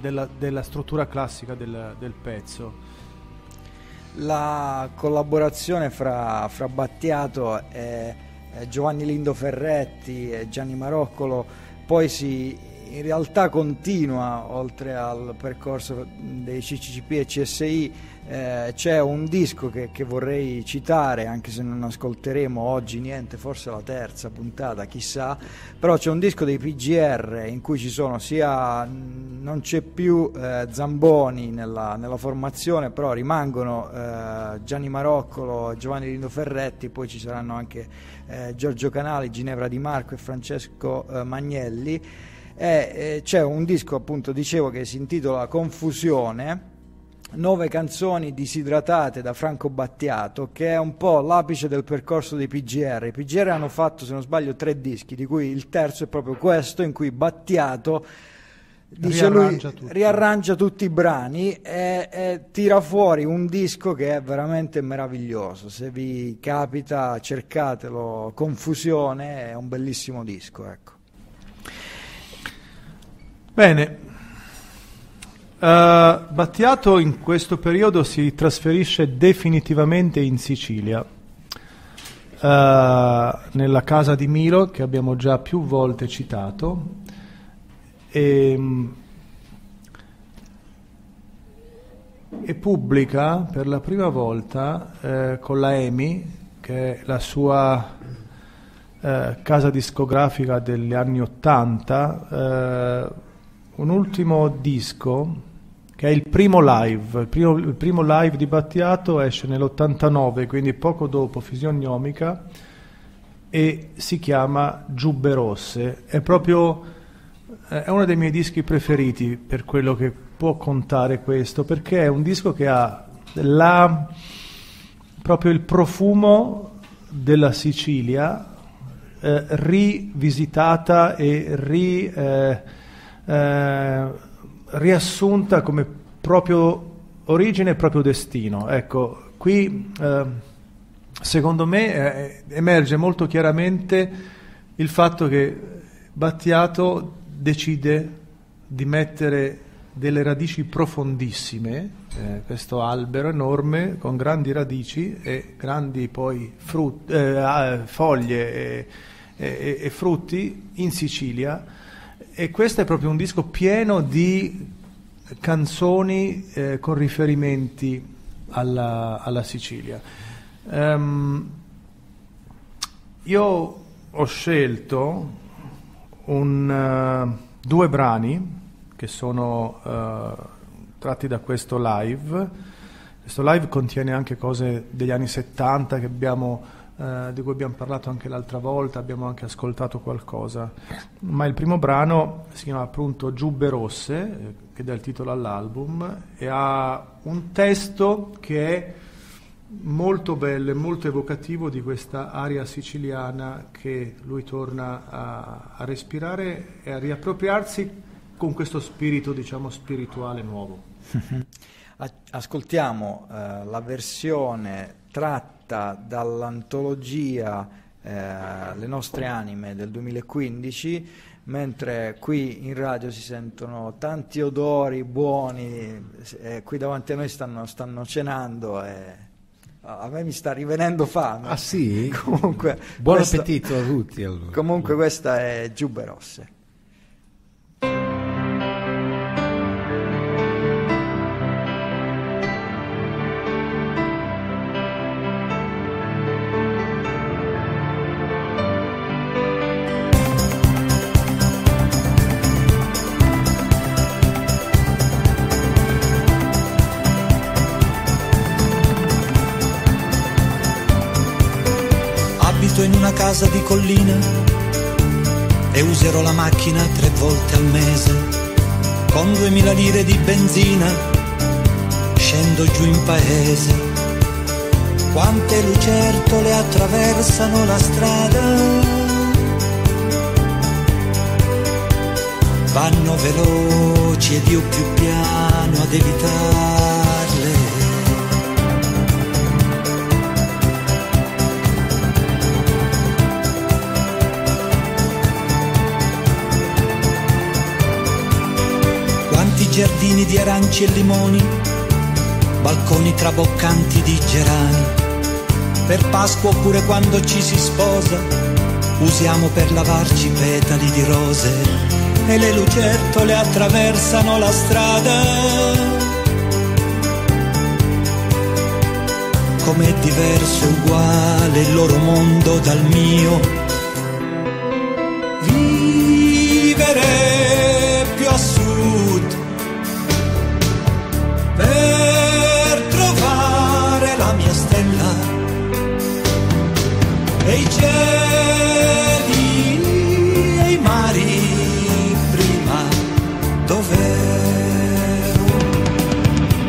della, della struttura classica del, del pezzo. La collaborazione fra, fra Battiato e, e Giovanni Lindo Ferretti e Gianni Maroccolo poi si in realtà continua oltre al percorso dei CCCP e CSI eh, c'è un disco che, che vorrei citare anche se non ascolteremo oggi niente forse la terza puntata chissà però c'è un disco dei PGR in cui ci sono sia non c'è più eh, Zamboni nella, nella formazione però rimangono eh, Gianni Maroccolo Giovanni Lindo Ferretti poi ci saranno anche eh, Giorgio Canali Ginevra Di Marco e Francesco eh, Magnelli e eh, c'è un disco appunto dicevo che si intitola Confusione nove canzoni disidratate da Franco Battiato che è un po' l'apice del percorso dei PGR i PGR hanno fatto se non sbaglio tre dischi di cui il terzo è proprio questo in cui Battiato dice lui Riarrangia tutto. riarrangia tutti i brani e, e tira fuori un disco che è veramente meraviglioso. Se vi capita cercatelo. Confusione è un bellissimo disco ecco Bene, Eh, Battiato in questo periodo si trasferisce definitivamente in Sicilia, eh, nella casa di Milo che abbiamo già più volte citato. E, e pubblica per la prima volta eh, con la EMI, che è la sua casa discografica degli anni Ottanta, un ultimo disco che è il primo live, il primo, il primo live di Battiato esce nell'89, quindi poco dopo Fisionomica, e si chiama Giubbe Rosse. È proprio eh, è uno dei miei dischi preferiti per quello che può contare questo, perché è un disco che ha la, proprio il profumo della Sicilia eh, rivisitata e ri, eh, eh, riassunta come proprio origine e proprio destino. Ecco, qui eh, secondo me eh, emerge molto chiaramente il fatto che Battiato decide di mettere delle radici profondissime, eh, questo albero enorme con grandi radici e grandi poi frut- eh, foglie e, e- e frutti in Sicilia e questo è proprio un disco pieno di canzoni eh, con riferimenti alla, alla Sicilia. Ehm, io ho scelto un, eh, due brani che sono eh, tratti da questo live. Questo live contiene anche cose degli anni 70 che abbiamo, eh, di cui abbiamo parlato anche l'altra volta, abbiamo anche ascoltato qualcosa. Ma il primo brano si chiama appunto Giubbe Rosse, eh, che dà il titolo all'album, e ha un testo che è molto bello e molto evocativo di questa aria siciliana che lui torna a, a respirare e a riappropriarsi con questo spirito, diciamo, spirituale nuovo. [laughs] Ascoltiamo eh, la versione tratta dall'antologia eh, Le nostre anime del 2015, mentre qui in radio si sentono tanti odori buoni, eh, qui davanti a noi stanno, stanno cenando e a me mi sta rivenendo fame. Ah sì? [laughs] Comunque, Buon questo- appetito a tutti allora. Comunque questa è Giubbe Rosse. Casa di collina e userò la macchina tre volte al mese. Con duemila lire di benzina scendo giù in paese. Quante lucertole attraversano la strada. Vanno veloci ed io più piano ad evitarle. Giardini di aranci e limoni, balconi traboccanti di gerani. Per Pasqua oppure quando ci si sposa, usiamo per lavarci petali di rose e le lucertole attraversano la strada. Com'è diverso uguale il loro mondo dal mio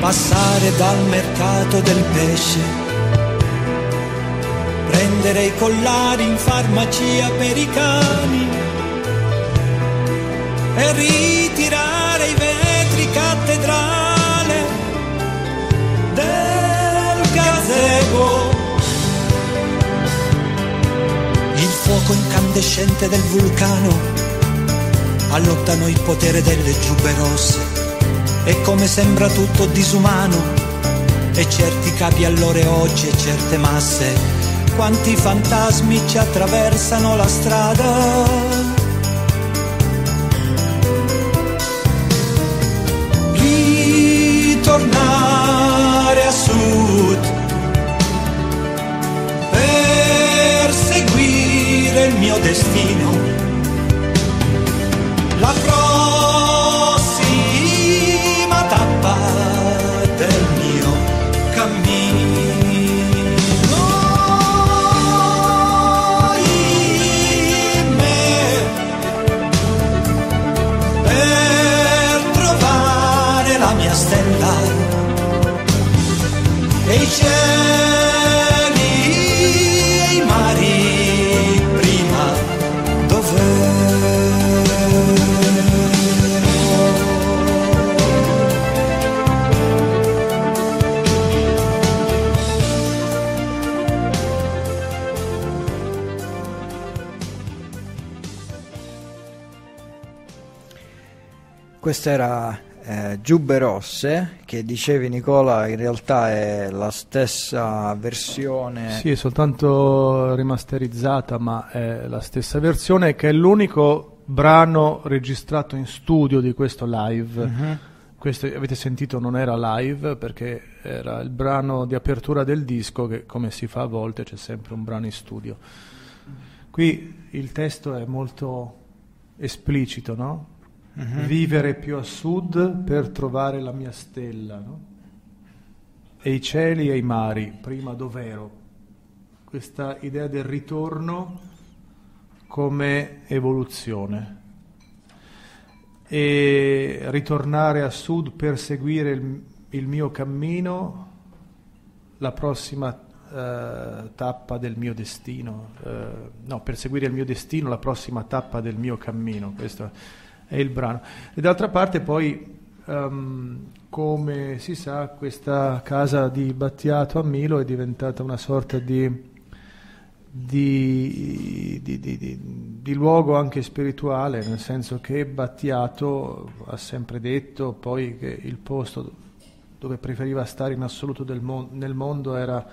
passare dal mercato del pesce. Prendere i collari in farmacia per i cani. E ritirare i vetri cattedrale del gazebo. Il fuoco incandescente del vulcano allontano il potere delle giubbe rosse e come sembra tutto disumano. E certi capi all'ore oggi e certe masse. Quanti fantasmi ci attraversano la strada. Ritornare a sud. Per seguire il mio destino. Questa era eh, Giubbe Rosse, che dicevi Nicola, in realtà è la stessa versione. Sì, è soltanto rimasterizzata, ma è la stessa versione, che è l'unico brano registrato in studio di questo live. Mhm. Questo avete sentito non era live perché era il brano di apertura del disco che come si fa a volte c'è sempre un brano in studio. Qui il testo è molto esplicito, no? Mhm. Vivere più a sud per trovare la mia stella, no? e i cieli e i mari, prima dov'ero. Questa idea del ritorno come evoluzione e ritornare a sud per seguire il, il mio cammino, la prossima eh, tappa del mio destino, eh, no, per seguire il mio destino, la prossima tappa del mio cammino, questo è il brano. E d'altra parte poi, ehm, come si sa, questa casa di Battiato a Milo è diventata una sorta di di, di, di, di, luogo anche spirituale, nel senso che Battiato ha sempre detto poi che il posto dove preferiva stare in assoluto mon- nel mondo era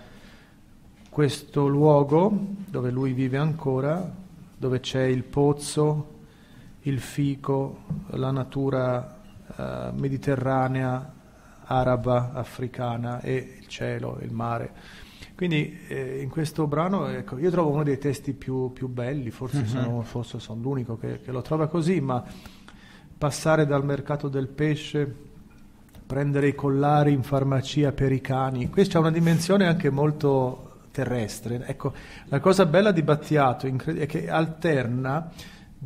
questo luogo dove lui vive ancora, dove c'è il pozzo, il fico, la natura eh, mediterranea, araba, africana e il cielo, il mare. Quindi eh, in questo brano ecco, io trovo uno dei testi più, più belli, forse, uh-huh. sono, forse, sono, l'unico che, che, lo trova così, ma passare dal mercato del pesce, prendere i collari in farmacia per i cani, questa ha una dimensione anche molto terrestre. Ecco, la cosa bella di Battiato è che alterna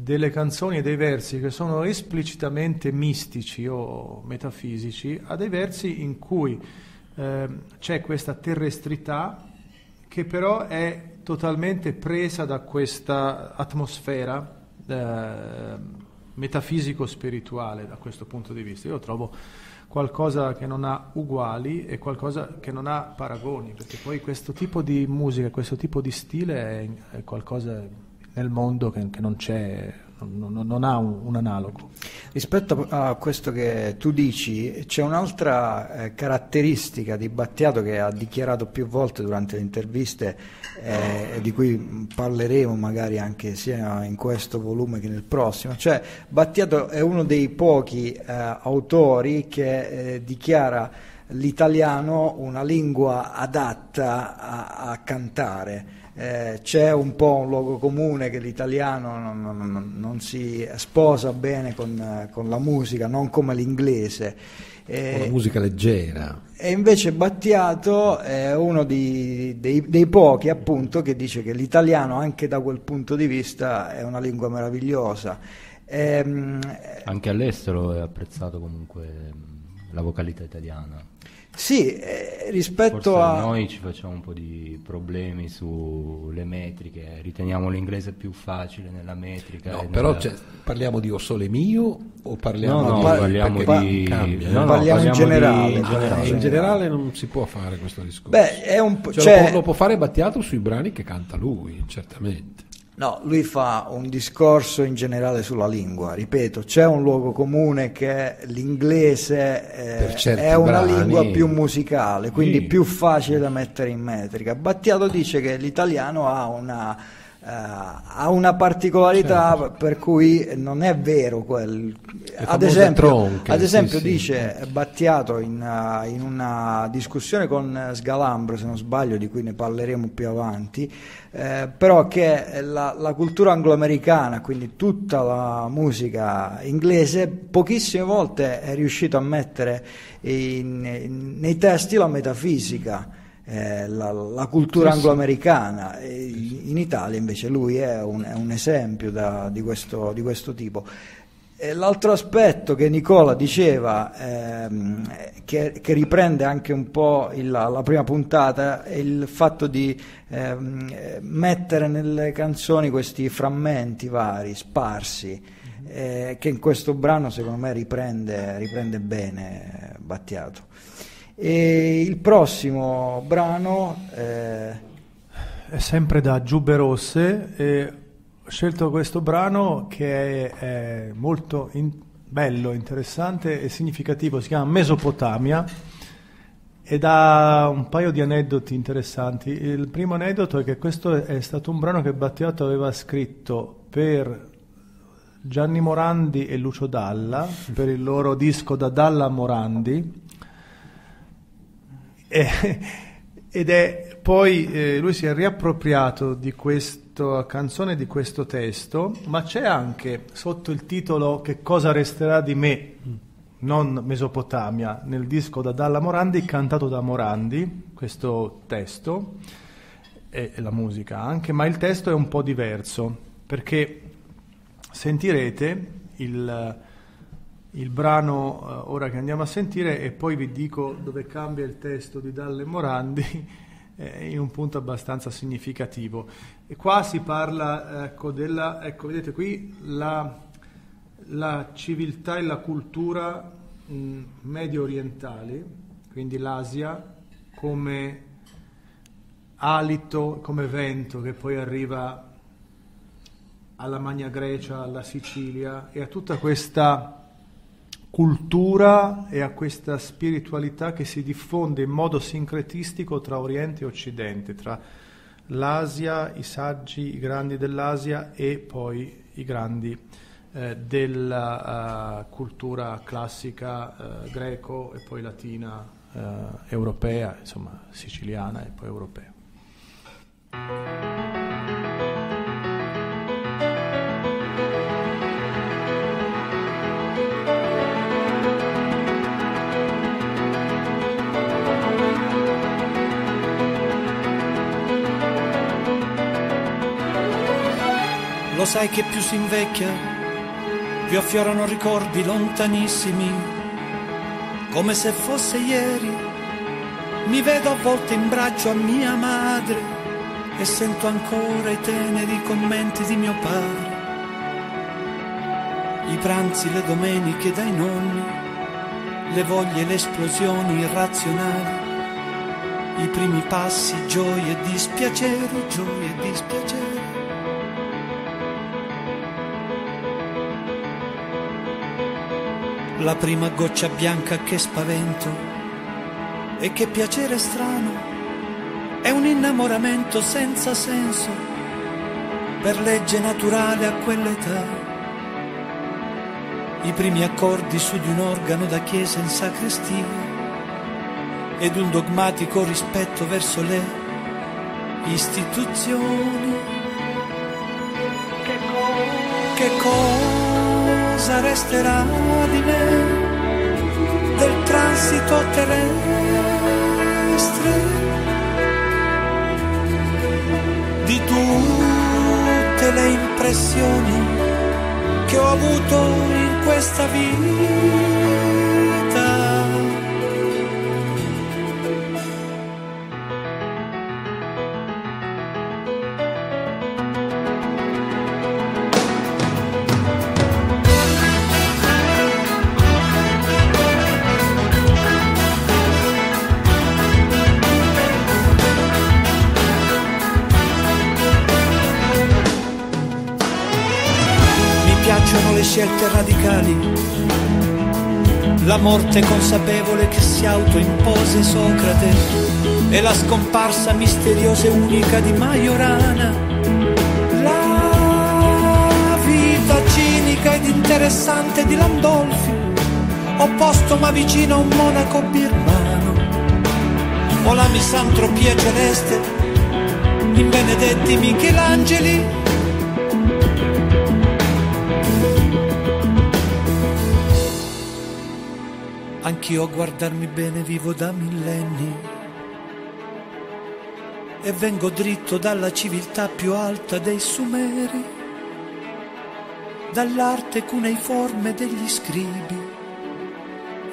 delle canzoni e dei versi che sono esplicitamente mistici o metafisici a dei versi in cui eh, c'è questa terrestrità che però è totalmente presa da questa atmosfera eh, metafisico-spirituale da questo punto di vista. Io trovo qualcosa che non ha uguali e qualcosa che non ha paragoni, perché poi questo tipo di musica, questo tipo di stile è, è qualcosa nel mondo che, che non c'è non, non ha un, un, analogo. Rispetto a questo che tu dici, c'è un'altra eh, caratteristica di Battiato che ha dichiarato più volte durante le interviste, eh, di cui parleremo magari anche sia in questo volume che nel prossimo, cioè Battiato è uno dei pochi eh, autori che eh, dichiara l'italiano una lingua adatta a, a cantare eh, c'è un po' un luogo comune che l'italiano non, non, non si sposa bene con, con, la musica, non come l'inglese. Eh, la musica leggera. E invece Battiato è uno di, dei, dei, pochi appunto che dice che l'italiano anche da quel punto di vista è una lingua meravigliosa. Ehm, anche all'estero è apprezzato comunque la vocalità italiana. Sì, eh, rispetto Forse a... Noi ci facciamo un po' di problemi sulle metriche, riteniamo l'inglese più facile nella metrica. No, però nella... parliamo di O Sole Mio o parliamo no, no, di... parliamo, di... No, parliamo in generale. in generale. in generale non si può fare questo discorso. Beh, è un po'... Cioè, cioè... Lo, può, lo può fare Battiato sui brani che canta lui, certamente. No, lui fa un discorso in generale sulla lingua, ripeto, c'è un luogo comune che l'inglese eh, è una brani, lingua più musicale, quindi sì. più facile da mettere in metrica. Battiato dice che l'italiano ha una Uh, ha una particolarità certo. per cui non è vero quel... ad esempio, tronche, ad esempio sì, dice sì. Battiato in, uh, in, una discussione con Sgalambro se non sbaglio di cui ne parleremo più avanti eh, però che la, la, cultura angloamericana quindi tutta la musica inglese pochissime volte è riuscito a mettere in, in, nei testi la metafisica eh, la, la, cultura angloamericana. In Italia invece lui è un, è un esempio da, di, questo, di, questo, tipo. E l'altro aspetto che Nicola diceva, ehm, che, che, riprende anche un po' il, la prima puntata, è il fatto di ehm, mettere nelle canzoni questi frammenti vari, sparsi, eh, che in questo brano secondo me riprende, riprende bene Battiato. E il prossimo brano eh... è sempre da Giubbe Rosse e ho scelto questo brano che è, è molto in, bello, interessante e significativo, si chiama Mesopotamia ed ha un paio di aneddoti interessanti. Il primo aneddoto è che questo è stato un brano che Battiato aveva scritto per Gianni Morandi e Lucio Dalla per il loro disco da Dalla Morandi eh, ed è poi eh, lui si è riappropriato di questa canzone, di questo testo, ma c'è anche sotto il titolo Che cosa resterà di me, non Mesopotamia, nel disco da Dalla Morandi, cantato da Morandi, questo testo e la musica anche, ma il testo è un po' diverso perché sentirete il, il brano uh, ora che andiamo a sentire e poi vi dico dove cambia il testo di Dalle Morandi [laughs] eh, in un punto abbastanza significativo. E qua si parla ecco, della, ecco, vedete qui la, la civiltà e la cultura mh, medio orientali, quindi l'Asia come alito, come vento che poi arriva alla Magna Grecia, alla Sicilia e a tutta questa cultura e a questa spiritualità che si diffonde in modo sincretistico tra Oriente e Occidente, tra l'Asia, i saggi, i grandi dell'Asia e poi i grandi eh, della uh, cultura classica uh, greco e poi latina, uh, europea, insomma siciliana e poi europea. Lo sai che più si invecchia, più affiorano ricordi lontanissimi, come se fosse ieri. Mi vedo a volte in braccio a mia madre e sento ancora i teneri commenti di mio padre. I pranzi, le domeniche dai nonni, le voglie, le esplosioni irrazionali, i primi passi, gioie e dispiaceri, gioie e dispiaceri. La prima goccia bianca che spavento e che piacere strano è un innamoramento senza senso per legge naturale a quell'età. I primi accordi su di un organo da chiesa in sacrestia ed un dogmatico rispetto verso le istituzioni. Che, co- che cosa resterà di me del transito terrestre? di tutte le impressioni che ho avuto in questa vita. Scelte radicali, la morte consapevole che si autoimpose Socrate e la scomparsa misteriosa e unica di Majorana. La vita cinica ed interessante di Landolfi, opposto ma vicino a un monaco birmano, o la misantropia celeste in benedetti Michelangeli. Anch'io a guardarmi bene vivo da millenni e vengo dritto dalla civiltà più alta dei Sumeri, dall'arte cuneiforme degli scribi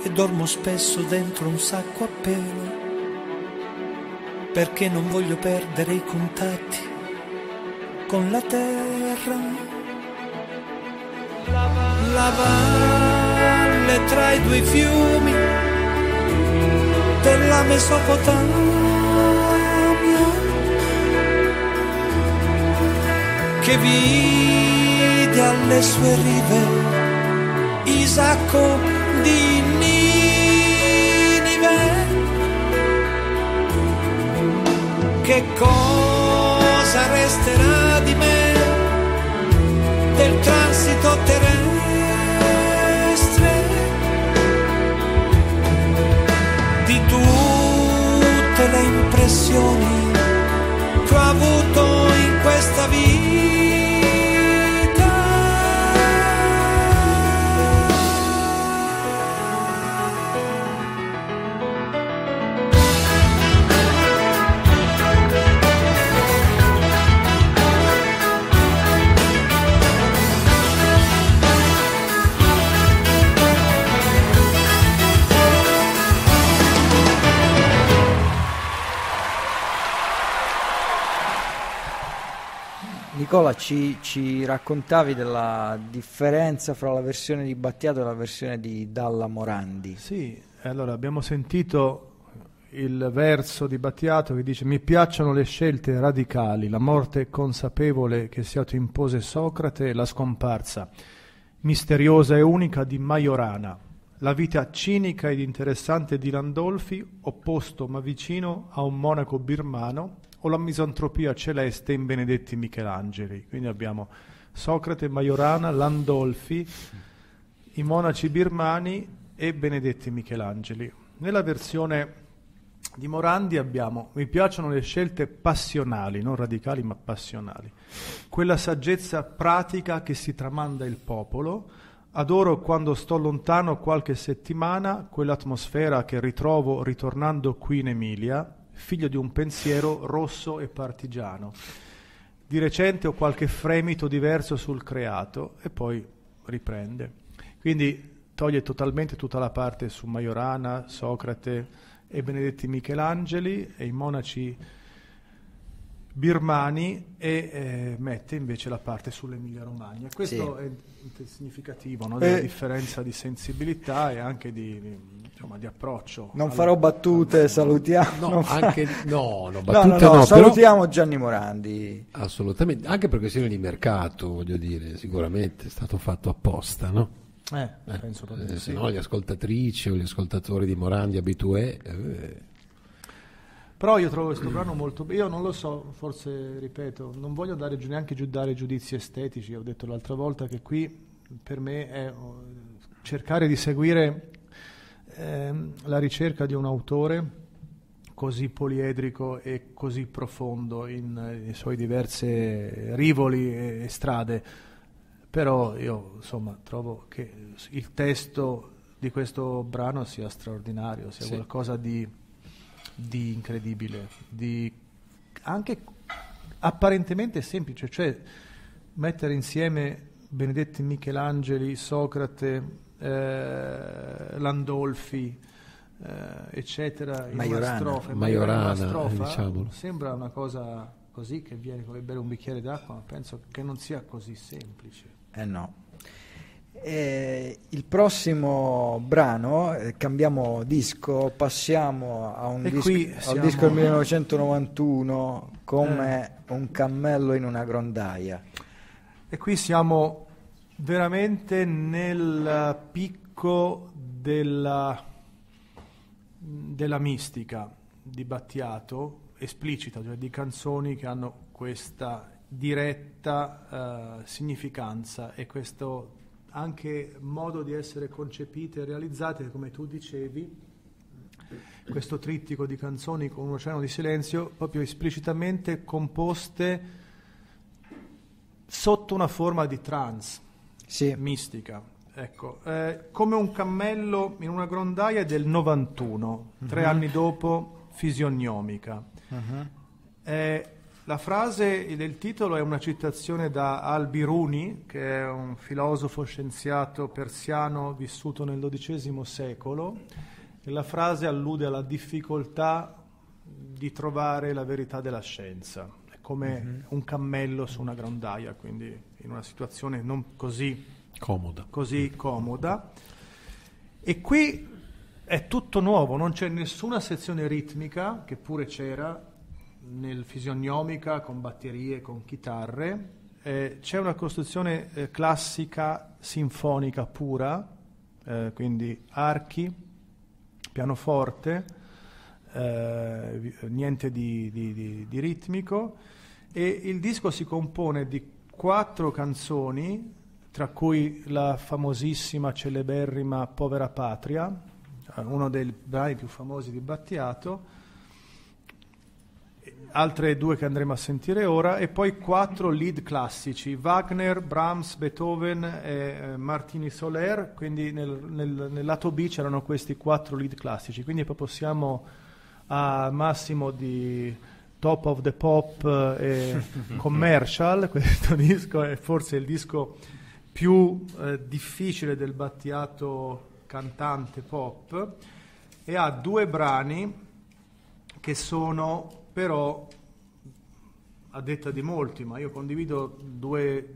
e dormo spesso dentro un sacco a pelo perché non voglio perdere i contatti con la terra. La valle tra i due fiumi della Mesopotamia. Che vide alle sue rive Isacco di Ninive. Che cosa resterà di me del transito terrestre impressioni che ho avuto in questa vita Nicola ci, ci raccontavi della differenza fra la versione di Battiato e la versione di Dalla Morandi. Sì, allora abbiamo sentito il verso di Battiato che dice mi piacciono le scelte radicali, la morte consapevole che si autoimpose Socrate e la scomparsa misteriosa e unica di Majorana, la vita cinica ed interessante di Landolfi, opposto ma vicino a un monaco birmano, o la misantropia celeste in Benedetti Michelangeli. Quindi abbiamo Socrate, Majorana, Landolfi, i monaci birmani e Benedetti Michelangeli. Nella versione di Morandi abbiamo, mi piacciono le scelte passionali, non radicali ma passionali, quella saggezza pratica che si tramanda il popolo, adoro quando sto lontano qualche settimana quell'atmosfera che ritrovo ritornando qui in Emilia, figlio di un pensiero rosso e partigiano. Di recente ho qualche fremito diverso sul creato e poi riprende. Quindi toglie totalmente tutta la parte su Majorana, Socrate, e Benedetti Michelangeli e i monaci birmani e eh, mette invece la parte sull'Emilia Romagna. Questo Sì. è significativo no? della Eh. differenza di sensibilità e anche di, di, insomma, di approccio. Non al- farò battute, salutiamo. No, anche, no, [laughs] no, battute no, no, no, però- salutiamo Gianni Morandi. Assolutamente, anche per questioni di mercato, voglio dire, sicuramente è stato fatto apposta, no? Eh, Eh, penso proprio eh, di se sì. no gli ascoltatrici o gli ascoltatori di Morandi abitué, eh, Però io trovo questo brano molto bello. Io non lo so, forse ripeto, non voglio dare neanche giù dare giudizi estetici. Ho detto l'altra volta che qui per me è oh, cercare di seguire ehm, la ricerca di un autore così poliedrico e così profondo in, eh, nei suoi diverse rivoli e, e strade. Però io insomma trovo che il testo di questo brano sia straordinario, sia Sì. qualcosa di, di incredibile, di anche apparentemente semplice, cioè mettere insieme Benedetti Michelangeli, Socrate, eh, Landolfi, eh, eccetera, Majorana. strofa, Majorana, eh, strofa, diciamolo. sembra una cosa così che viene come bere un bicchiere d'acqua, ma penso che non sia così semplice. Eh no. Eh, il prossimo brano, eh, cambiamo disco, passiamo a un E disco, qui siamo- disco del 1991 come un cammello in una grondaia. E qui siamo veramente nel picco della, della mistica di Battiato, esplicita, cioè di canzoni che hanno questa diretta eh, significanza e questo anche modo di essere concepite e realizzate, come tu dicevi, questo trittico di canzoni con un oceano di silenzio, proprio esplicitamente composte sotto una forma di trance Sì, mistica. Ecco, eh, come un cammello in una grondaia del 91, tre anni dopo Fisiognomica. Eh, la frase del titolo è una citazione da Al-Biruni, che è un filosofo scienziato persiano vissuto nel XII secolo, e la frase allude alla difficoltà di trovare la verità della scienza. È come un cammello su una grondaia, quindi in una situazione non così comoda. così comoda. E qui è tutto nuovo, non c'è nessuna sezione ritmica, che pure c'era nel fisionomica con batterie, con chitarre. Eh, c'è una costruzione eh, classica sinfonica pura, eh, quindi archi, pianoforte, eh, niente di, di- di- di ritmico e il disco si compone di quattro canzoni, tra cui la famosissima, celeberrima Povera Patria, eh, uno dei brani più famosi di Battiato, altre due che andremo a sentire ora, e poi quattro lead classici, Wagner, Brahms, Beethoven e eh, Martini Soler, quindi nel, nel- nel lato B c'erano questi quattro lead classici, quindi proprio siamo a massimo di top of the pop eh, e [laughs] commercial, [laughs] questo disco è forse il disco più eh, difficile del Battiato cantante pop e ha due brani che sono però a detta di molti, ma io condivido due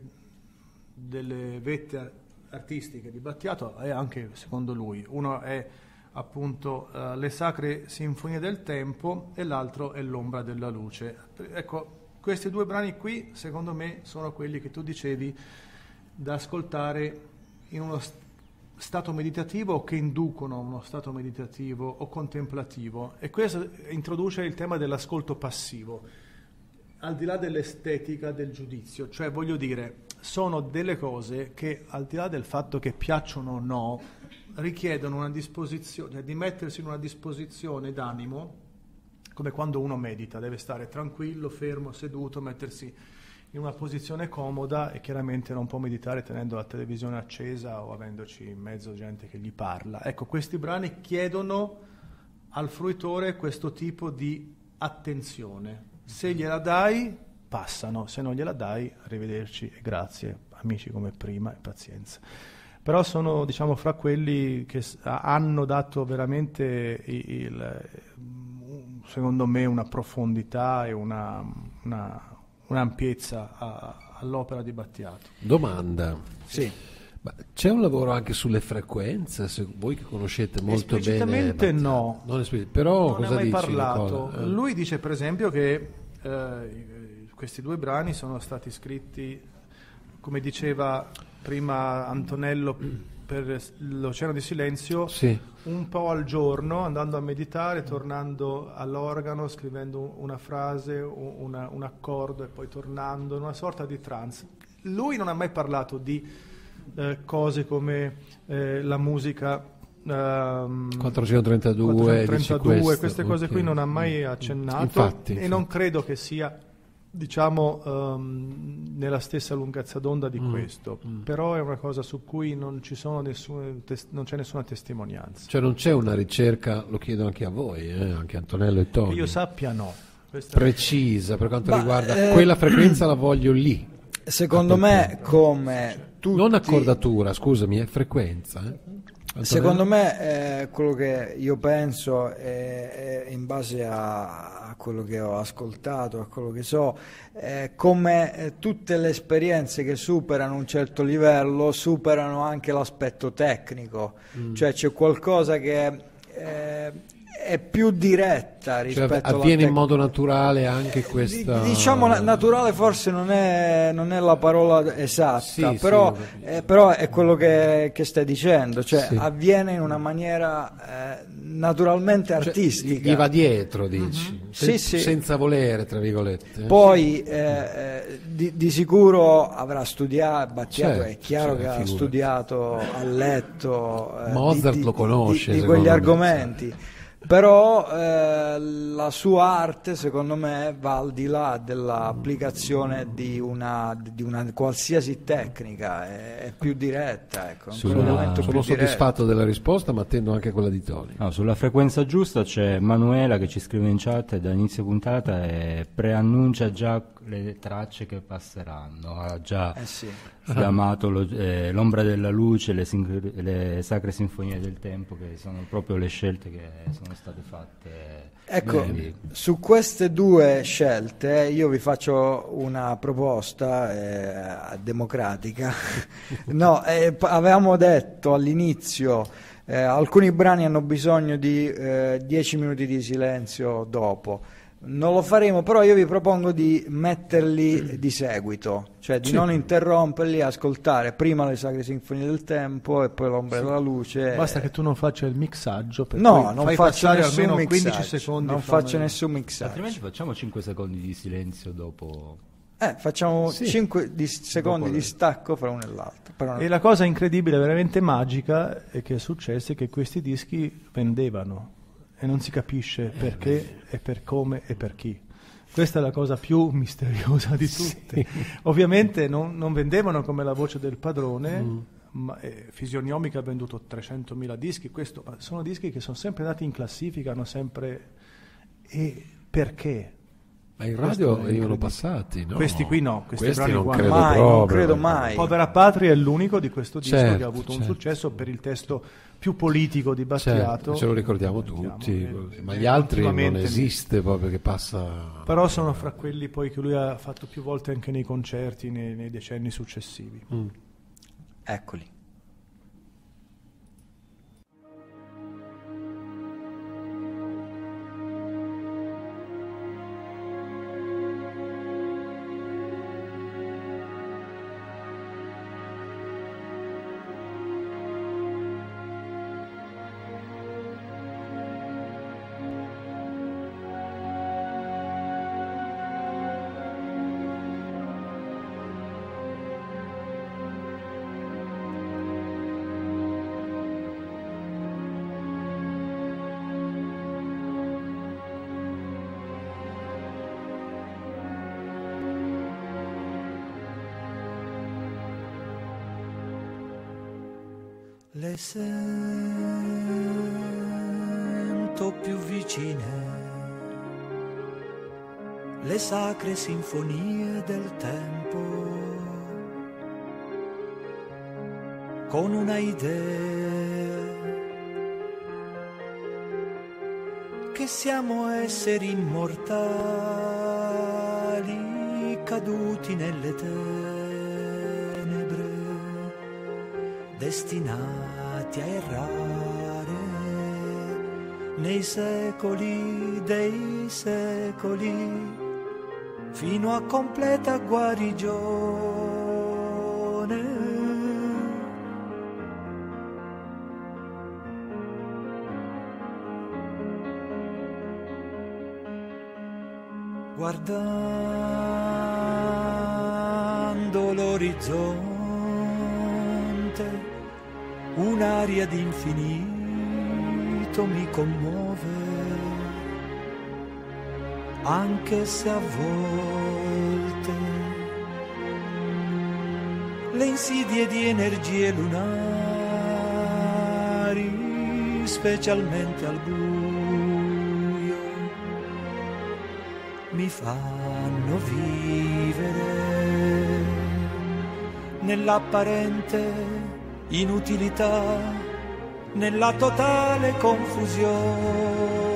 delle vette ar- artistiche di Battiato e anche secondo lui. Uno è appunto eh, le sacre sinfonie del tempo e l'altro è l'ombra della luce. Ecco, questi due brani qui secondo me sono quelli che tu dicevi da ascoltare in uno st- stato meditativo o che inducono uno stato meditativo o contemplativo e questo introduce il tema dell'ascolto passivo al di là dell'estetica del giudizio, cioè voglio dire, sono delle cose che al di là del fatto che piacciono o no, richiedono una disposizione, di mettersi in una disposizione d'animo, come quando uno medita, deve stare tranquillo, fermo, seduto, mettersi in una posizione comoda e chiaramente non può meditare tenendo la televisione accesa o avendoci in mezzo gente che gli parla. Ecco, questi brani chiedono al fruitore questo tipo di attenzione. Se gliela dai, passano, se non gliela dai, arrivederci e grazie, amici come prima e pazienza. Però sono, diciamo, fra quelli che hanno dato veramente il, secondo me una profondità e una, una- un'ampiezza a- all'opera di Battiato. Domanda. Sì. Ma c'è un lavoro anche sulle frequenze, se voi che conoscete molto bene. Battiato. no. Non esplicit- però non ne cosa ha mai dici? parlato. Nicola? Eh. Lui dice per esempio che eh, questi due brani sono stati scritti, come diceva prima Antonello per l'Oceano di Silenzio, Sì. un po' al giorno, andando a meditare, tornando all'organo, scrivendo una frase, una- un accordo e poi tornando, in una sorta di trance. Lui non ha mai parlato di eh, cose come eh, la musica ehm, 432, dici 432, questo, queste cose qui non ha mai accennato Infatti, e infatti. non credo che sia diciamo ehm, nella stessa lunghezza d'onda di Mm, questo però è una cosa su cui non, ci sono nessune tes- non c'è nessuna testimonianza Cioè non c'è una ricerca, lo chiedo anche a voi, eh, anche Antonello e che Tony, io sappia no Questa precisa per quanto Ma, riguarda eh, quella frequenza la voglio lì. Secondo me, come tutti, Non accordatura, scusami, è frequenza. eh. Secondo me eh, quello che io penso è, è in base a, a quello che ho ascoltato, a quello che so, è come eh, tutte le esperienze che superano un certo livello superano anche l'aspetto tecnico, Mm. cioè c'è qualcosa che eh, è più diretta Cioè, rispetto alla avviene in modo naturale anche questa... Diciamo na- naturale forse non è, non è la parola esatta, Sì, sì, però, capito. eh, però è quello che, che stai dicendo, cioè Sì. avviene in una maniera eh, naturalmente Cioè, artistica. Gli va dietro, dici, Mhm. Sì, sì. senza volere, tra virgolette. Poi eh, eh, di, di sicuro avrà studiato, Battiato Certo, è chiaro certo, che ha figurati. studiato, ha letto eh, Mozart di- lo conosce, di, di quegli me, argomenti. Però eh, la sua arte, secondo me, va al di là dell'applicazione di una, di una qualsiasi tecnica, è, è più diretta, ecco, Sulla- Sono diretto. soddisfatto della risposta, ma attendo anche quella di Tony. No, sulla frequenza giusta c'è Manuela che ci scrive in chat da inizio puntata e preannuncia già le tracce che passeranno. Ha già Eh sì. chiamato lo- eh, l'ombra della luce, le, sin- le sacre sinfonie del tempo, che sono proprio le scelte che sono state fatte. Ecco, Quindi, su queste due scelte io vi faccio una proposta eh, democratica. [laughs] no, eh, avevamo detto all'inizio eh, alcuni brani hanno bisogno di 10 minuti di silenzio dopo. Non lo faremo, però io vi propongo di metterli di seguito, cioè di Sì. non interromperli, ascoltare prima le sacre sinfonie del tempo e poi l'ombra della luce. basta che tu non faccia il mixaggio per No, cui non fai faccio passare nessun almeno 15 mixaggio, secondi non faccio me- nessun mixaggio. altrimenti facciamo 5 secondi di silenzio dopo. Eh, facciamo Sì. 5 di- secondi Dopo di stacco fra uno e l'altro. Però E la cosa incredibile, veramente magica, è che è successo è che questi dischi vendevano e non si capisce perché e per come e per chi. Questa è la cosa più [laughs] misteriosa di tutte. Ovviamente non, non vendevano come la voce del padrone, ma eh, Fisionomica ha venduto 300.000 dischi, questo, sono dischi che sono sempre andati in classifica, hanno sempre... E perché? Ma in radio venivano passati, no? Questi qui no, questi brani non qua credo mai, proprio. non credo mai. Povera Patria è l'unico di questo disco Certo, che ha avuto un certo. successo per il testo più politico di Certo, Battiato. ce lo ricordiamo tutti, eh, ma gli altri non esiste proprio che passa... Però sono fra quelli poi che lui ha fatto più volte anche nei concerti nei, nei decenni successivi. Mm. Eccoli. Le sento più vicine, le sacre sinfonie del tempo, con una idea che siamo esseri immortali caduti nelle tenebre destinati a errare nei secoli dei secoli fino a completa guarigione. Guardando un'aria d'infinito mi commuove, anche se a volte le insidie di energie lunari, specialmente al buio, mi fanno vivere nell'apparente inutilità, nella totale confusione.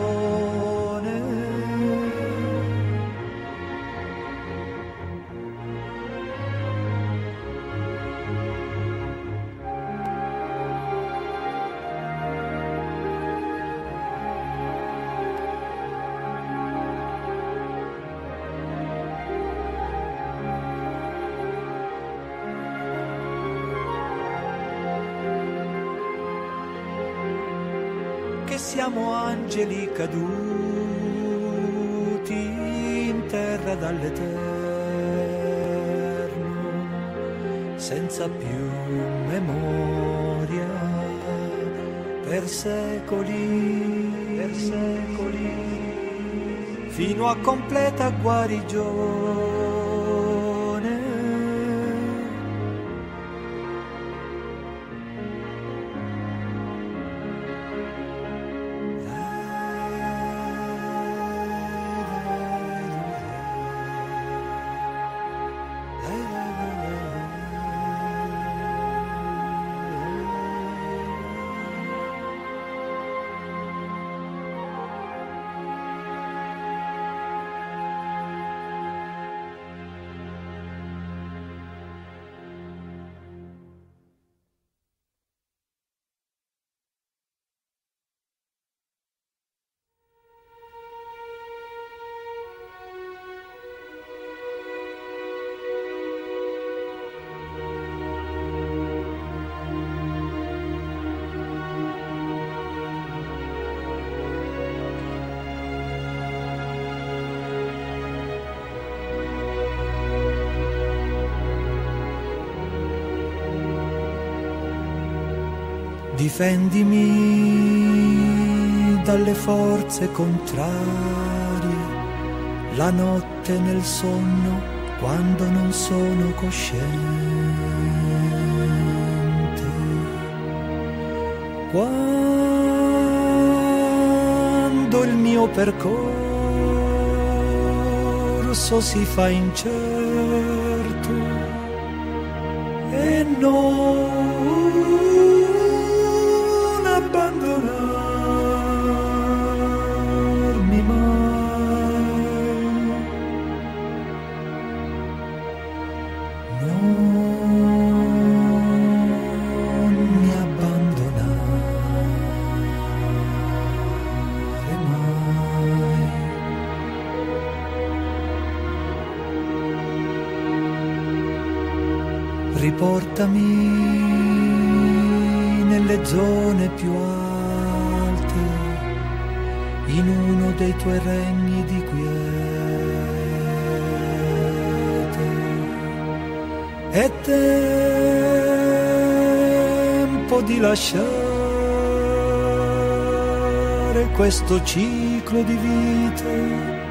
Difendimi dalle forze contrarie, la notte nel sonno quando non sono cosciente. Quando il mio percorso si fa incerto e non tuoi regni di quiete. È tempo di lasciare questo ciclo di vite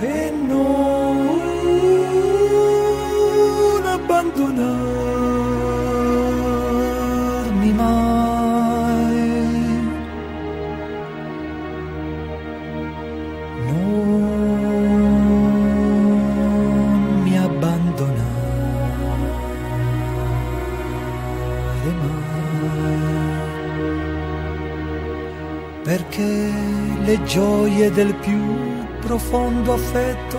e non abbandonarmi gioie del più profondo affetto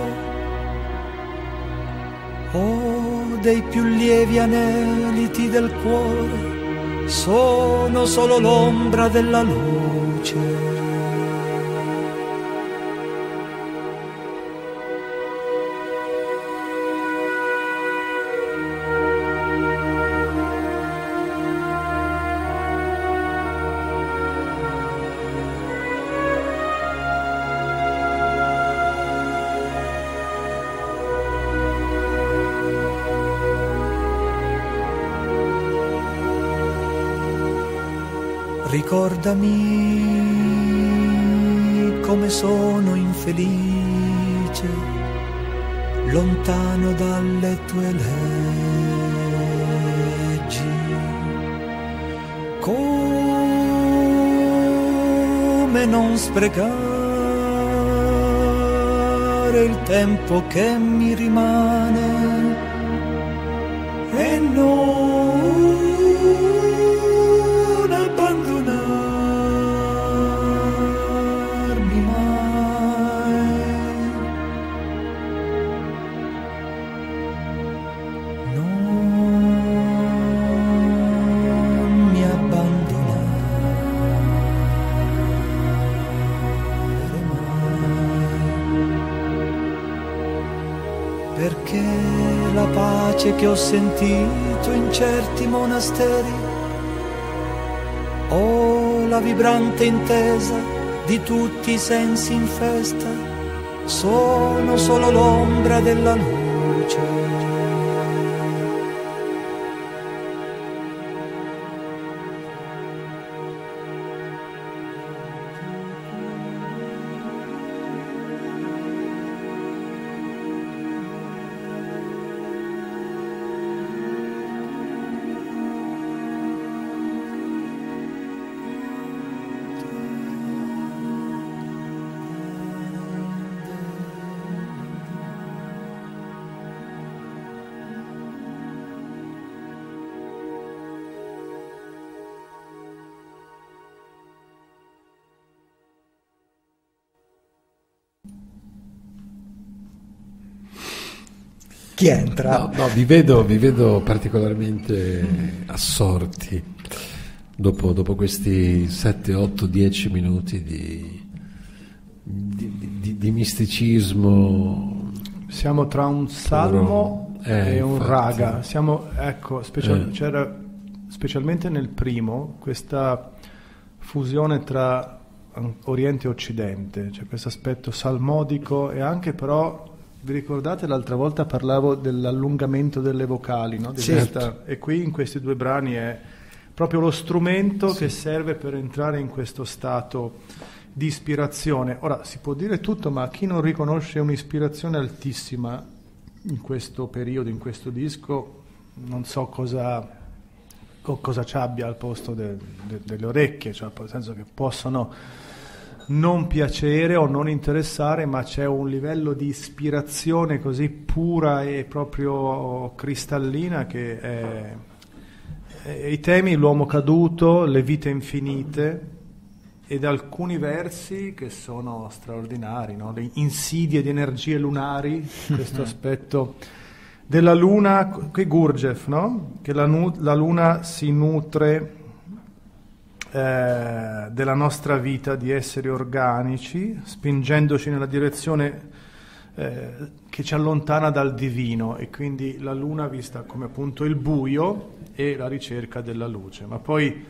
o dei più lievi aneliti del cuore sono solo l'ombra della luce. Ricordami come sono infelice, lontano dalle tue leggi. Come non sprecare il tempo che mi rimane che ho sentito in certi monasteri o la vibrante intesa di tutti i sensi in festa sono solo l'ombra della luce. Chi entra? No, no, vi vedo, vi vedo particolarmente assorti dopo, dopo questi 7, 8, 10 minuti di, di- di- di misticismo. Siamo tra un salmo Eh, e un infatti. raga. Siamo, ecco, special- Eh. c'era specialmente nel primo questa fusione tra Oriente e Occidente, c'è questo aspetto salmodico e anche però, vi ricordate l'altra volta parlavo dell'allungamento delle vocali, no? Sì. questa- e qui in questi due brani è proprio lo strumento che serve per entrare in questo stato di ispirazione. Ora si può dire tutto, ma chi non riconosce un'ispirazione altissima in questo periodo, in questo disco, non so cosa, co- cosa ci abbia al posto de- de- delle orecchie, cioè nel senso che possono non piacere o non interessare, ma c'è un livello di ispirazione così pura e proprio cristallina che è, i temi l'uomo caduto, le vite infinite ed alcuni versi che sono straordinari, no? le insidie di energie lunari, questo [laughs] aspetto della luna, qui Gurdjieff, no? che la, nu- la luna si nutre eh, della nostra vita di esseri organici, spingendoci nella direzione eh, che ci allontana dal divino e quindi la luna vista come appunto il buio e la ricerca della luce, ma poi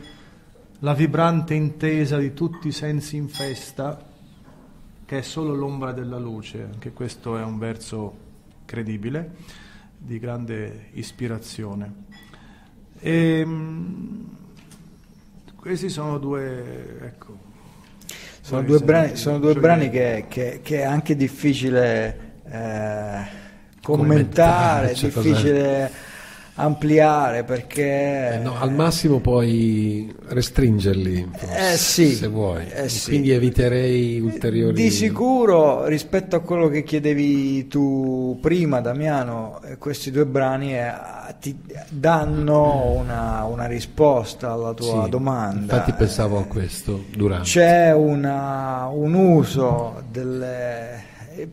la vibrante intesa di tutti i sensi in festa che è solo l'ombra della luce, anche questo è un verso credibile, di grande ispirazione. E, mm, questi sono due, ecco, Sono due brani, sono due brani che, che- che è anche difficile eh, commentare, Commentare, cioè, difficile ampliare perché... Eh, no, al massimo puoi restringerli, Eh, sì. se vuoi. Eh, sì. Quindi eviterei ulteriori... Di sicuro rispetto a quello che chiedevi tu prima, Damiano, eh, questi due brani eh, ti danno una, una risposta alla tua Sì, domanda. Infatti pensavo a questo durante. C'è una- un uso delle,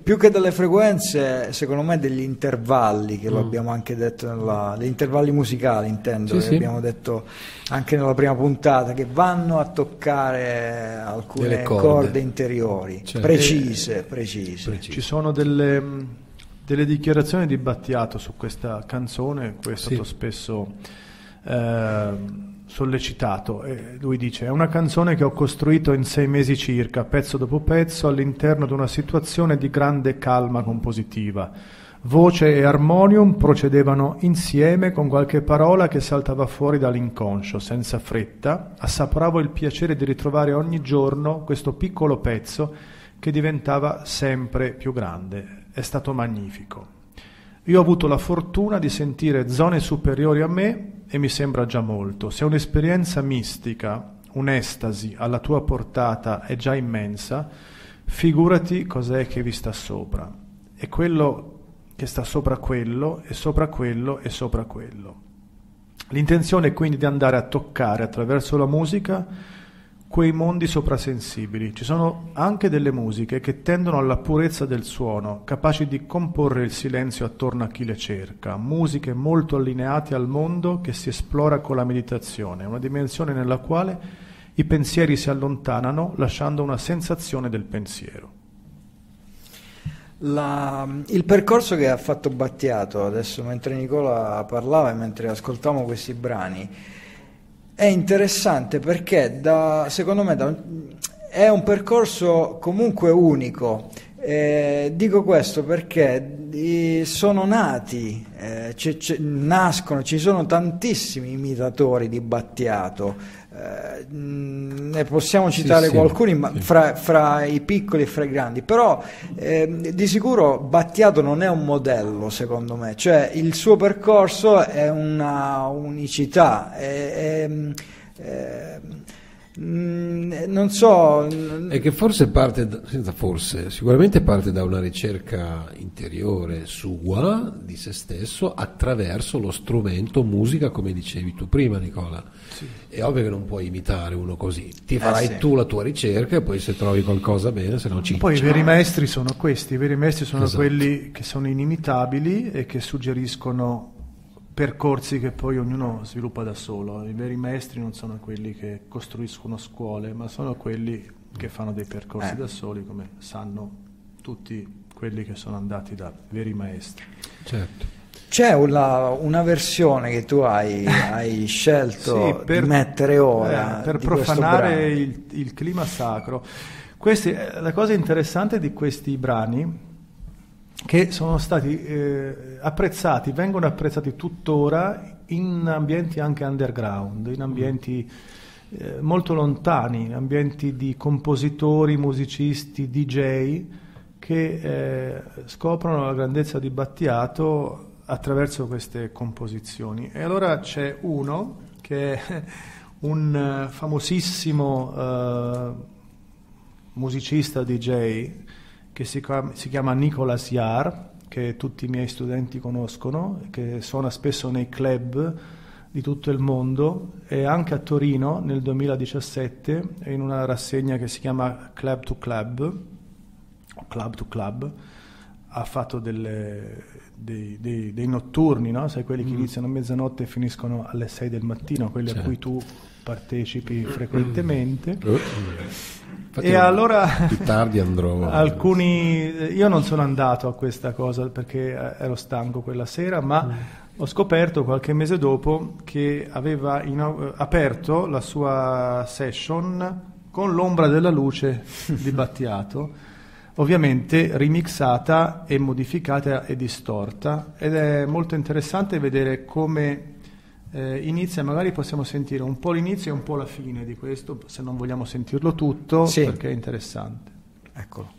più che delle frequenze, secondo me degli intervalli, che lo abbiamo anche detto, nella, gli intervalli musicali intendo, Mm. Sì, che sì. abbiamo detto anche nella prima puntata, che vanno a toccare alcune Delle corde. corde. interiori, Certo. precise, precise. Preciso. Ci sono delle, delle dichiarazioni di Battiato su questa canzone, cui è Sì. stato spesso ehm, sollecitato. E lui dice: È una canzone che ho costruito in sei mesi circa, pezzo dopo pezzo, all'interno di una situazione di grande calma compositiva. Voce e armonium procedevano insieme con qualche parola che saltava fuori dall'inconscio, senza fretta. Assaporavo il piacere di ritrovare ogni giorno questo piccolo pezzo che diventava sempre più grande. È stato magnifico. Io ho avuto la fortuna di sentire zone superiori a me e mi sembra già molto. Se un'esperienza mistica, un'estasi alla tua portata è già immensa, figurati cos'è che vi sta sopra. E quello che sta sopra quello, e sopra quello, e sopra quello. L'intenzione è quindi di andare a toccare attraverso la musica quei mondi soprasensibili. Ci sono anche delle musiche che tendono alla purezza del suono, capaci di comporre il silenzio attorno a chi le cerca, musiche molto allineate al mondo che si esplora con la meditazione, una dimensione nella quale i pensieri si allontanano lasciando una sensazione del pensiero. La- il percorso che ha fatto Battiato adesso mentre Nicola parlava e mentre ascoltavamo questi brani è interessante perché da- secondo me da è un percorso comunque unico. Eh, dico questo perché sono nati, eh, nascono, ci sono tantissimi imitatori di Battiato. Eh, mh, ne possiamo citare sì, qualcuno ma sì. fra, fra i piccoli e fra i grandi, però ehm, di sicuro Battiato non è un modello secondo me, cioè il suo percorso è una unicità, è- è- è- mm, non so, E che forse parte, da- senza forse, sicuramente parte da una ricerca interiore sua, di se stesso, attraverso lo strumento musica, come dicevi tu prima Nicola. È ovvio che non puoi imitare uno così, ti farai sì. tu la tua ricerca e poi se trovi qualcosa bene, se no ci... Poi i veri maestri sono questi, i veri maestri sono Esatto. quelli che sono inimitabili e che suggeriscono percorsi che poi ognuno sviluppa da solo. I veri maestri non sono quelli che costruiscono scuole, ma sono quelli che fanno dei percorsi Eh. da soli, come sanno tutti quelli che sono andati da veri maestri. Certo. C'è una, una versione che tu hai, [laughs] hai scelto Sì, per- di mettere ora eh, per profanare il, il clima sacro. Questi- eh, la cosa interessante di questi brani che sono stati eh, apprezzati, vengono apprezzati tuttora in ambienti anche underground, in ambienti eh, molto lontani, in ambienti di compositori, musicisti, DJ che eh, scoprono la grandezza di Battiato attraverso queste composizioni. E allora c'è uno che è [laughs] un eh, famosissimo eh, musicista DJ che si, si chiama Nicolas Yar, che tutti i miei studenti conoscono, che suona spesso nei club di tutto il mondo e anche a Torino nel 2017 in una rassegna che si chiama Club to Club, Club to Club, ha fatto delle- dei, dei- dei notturni, no? sai quelli che iniziano a mezzanotte e finiscono alle 6 del mattino, quelli a cui tu partecipi frequentemente. Eh, infatti E io allora più tardi andrò. [laughs] Alcuni io non sono andato a questa cosa perché eh, ero stanco quella sera, ma ho scoperto qualche mese dopo che aveva ina- aperto la sua session con l'ombra della luce di Battiato, [laughs] ovviamente remixata e modificata e distorta ed è molto interessante vedere come eh, inizia, magari possiamo sentire un po' l'inizio e un po' la fine di questo, se non vogliamo sentirlo tutto, Sì. perché è interessante. Eccolo.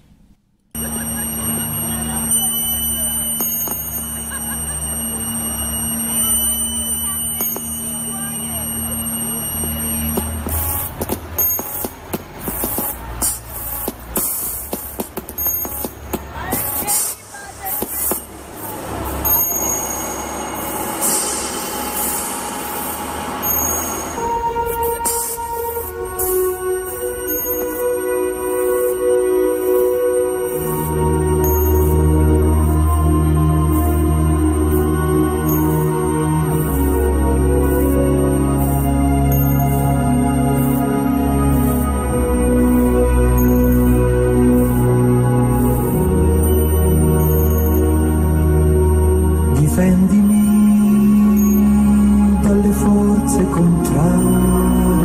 Difendimi dalle forze contrarie.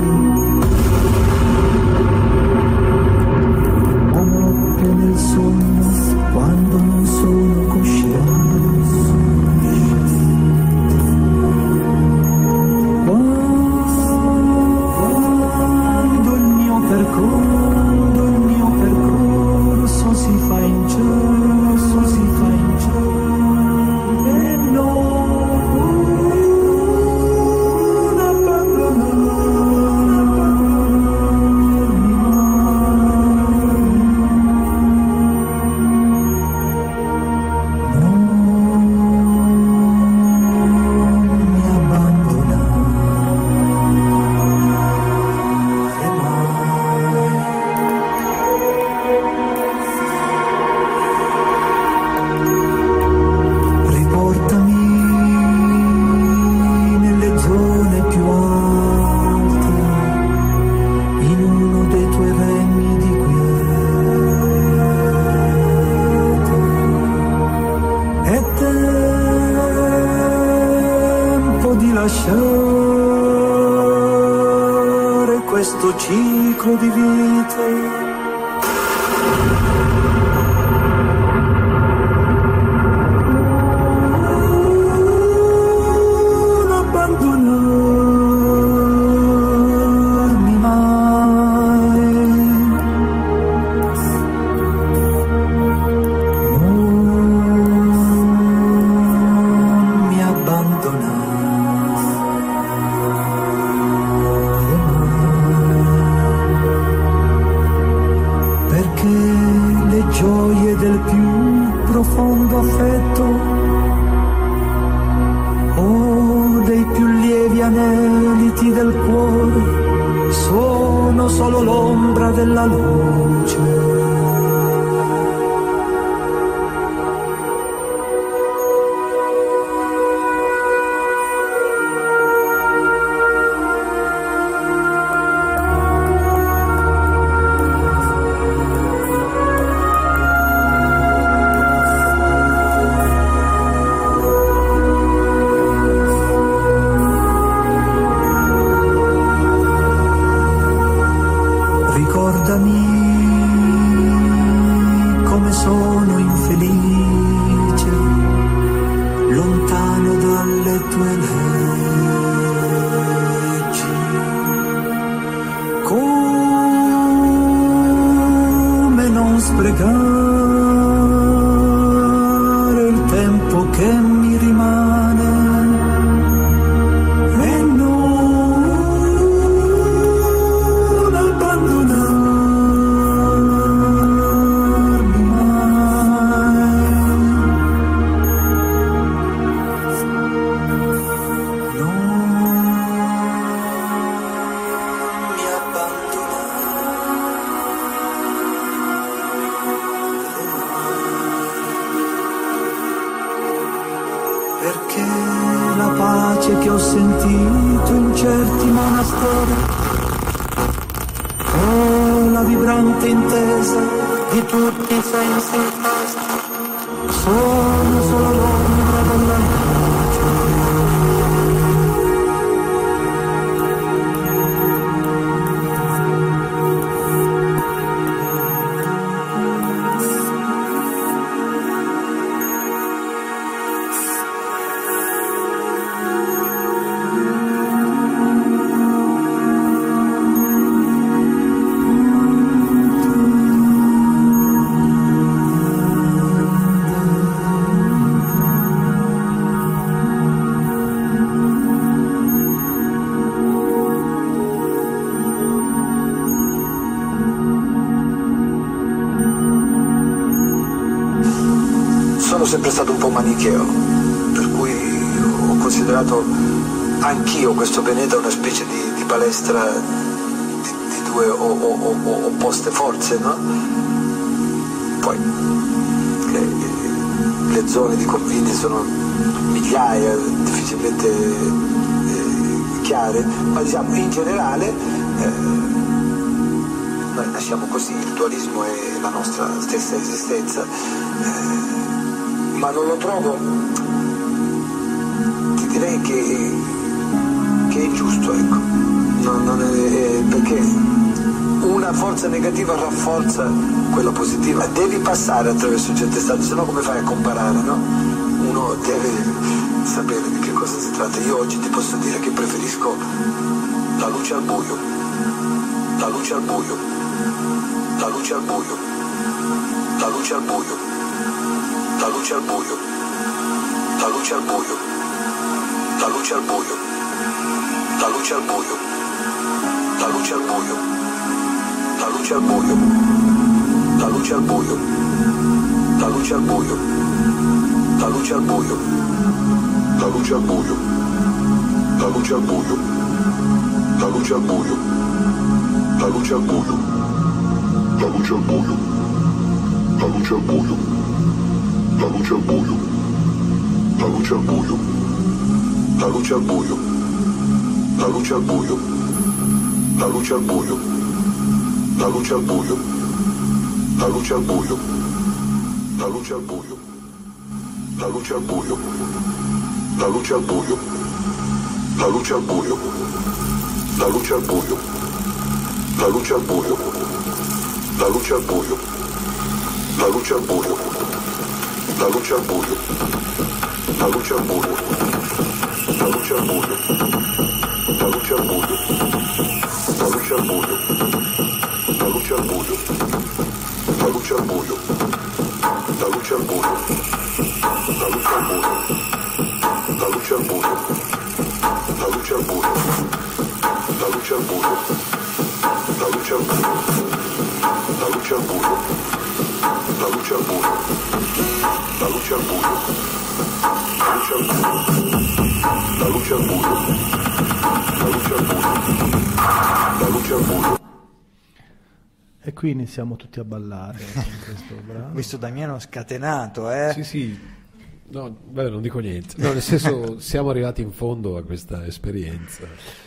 Sempre stato un po' manicheo, per cui ho considerato anch'io questo pianeta una specie di, di palestra di, di due o- o- o- opposte forze, no? Poi le, le zone di confine sono migliaia, difficilmente eh, chiare, ma diciamo in generale eh, noi nasciamo così, il dualismo è la nostra stessa esistenza, eh, ma non lo trovo, ti direi che, che è ingiusto, ecco, Non- non è- perché una forza negativa rafforza quella positiva, devi passare attraverso certe stadi, se no come fai a comparare, no? Uno deve sapere di che cosa si tratta. Io oggi ti posso dire che preferisco la luce al buio, la luce al buio, la luce al buio, la luce al buio, la luce al buio, la luce al buio, la luce al buio, la luce al buio, la luce al buio, la luce al buio, la luce al buio, la luce al buio, la luce al buio, la luce al buio, la luce al buio, la luce al buio, la luce al buio, la luce al buio, la luce al buio, la luce al buio, la luce al buio, la luce al buio, la luce al buio, la luce al buio, la luce al buio, la luce al buio, la luce al buio, la luce al buio, la luce al buio, la luce al buio, la luce al buio, la luce al buio, la luce al buio, la luce al buio, la luce al buio, la luce al buio, la luce al buio, la luce al buio, la luce al buio, la luce al buio, la luce al buio, la luce al buio, la luce al buio, la luce al buio, la luce al buio, la luce al buio, la luce al buio, la luce al buio, la luce al buio, la luce al buio, la luce al buio, la luce al buio. E qui iniziamo tutti a ballare questo Damiano scatenato, eh? Sì, sì. No, beh, non dico niente. No, nel senso, siamo arrivati in fondo a questa esperienza.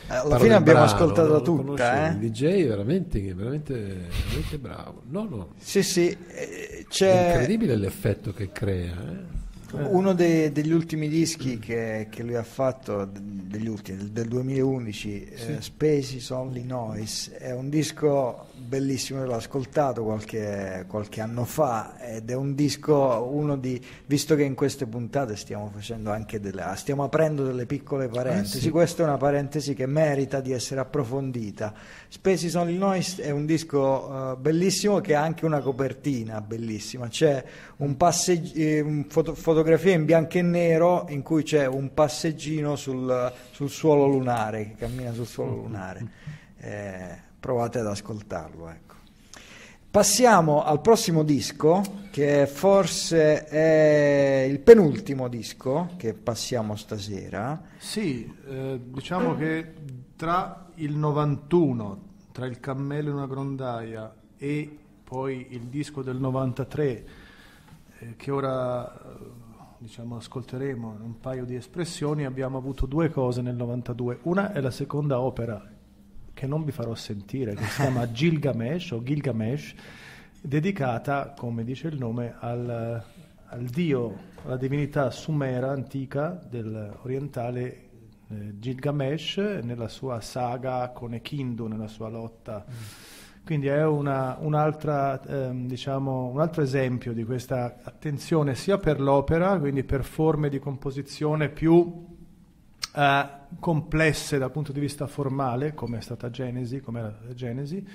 Alla Parlo fine abbiamo brano, ascoltato lo tutta, eh? Il DJ veramente, veramente, veramente bravo. No, no. Sì, sì, eh, È c'è incredibile l'effetto che crea. eh. Uno dei- degli ultimi dischi che, che lui ha fatto, degli ultimi, del, del 2011, eh, Spaces Only Noise, è un disco bellissimo, l'ho ascoltato qualche, qualche anno fa ed è un disco, uno di, visto che in queste puntate stiamo facendo anche delle, ah, stiamo aprendo delle piccole parentesi, questa è una parentesi che merita di essere approfondita. Spaces Only Noise è un disco eh, bellissimo che ha anche una copertina bellissima, c'è un passegg- eh, un foto- fotografia in bianco e nero in cui c'è un passeggino sul, sul suolo lunare, che cammina sul suolo lunare. Eh, provate ad ascoltarlo. Ecco. Passiamo al prossimo disco, che forse è il penultimo disco che passiamo stasera. Sì, eh, diciamo che tra il 91, tra il cammello in una grondaia e poi il disco del 93, eh, che ora eh, diciamo, ascolteremo un paio di espressioni, abbiamo avuto due cose nel 92. Una è la seconda opera che non vi farò sentire, che si chiama [laughs] Gilgamesh o Gilgamesh, dedicata, come dice il nome, al, al dio, alla divinità sumera antica dell'orientale eh, Gilgamesh nella sua saga con Ekindu, nella sua lotta. Quindi è una- un'altra, ehm, diciamo, un altro esempio di questa attenzione sia per l'opera, quindi per forme di composizione più eh, complesse dal punto di vista formale, come è stata Genesi, come era Genesi,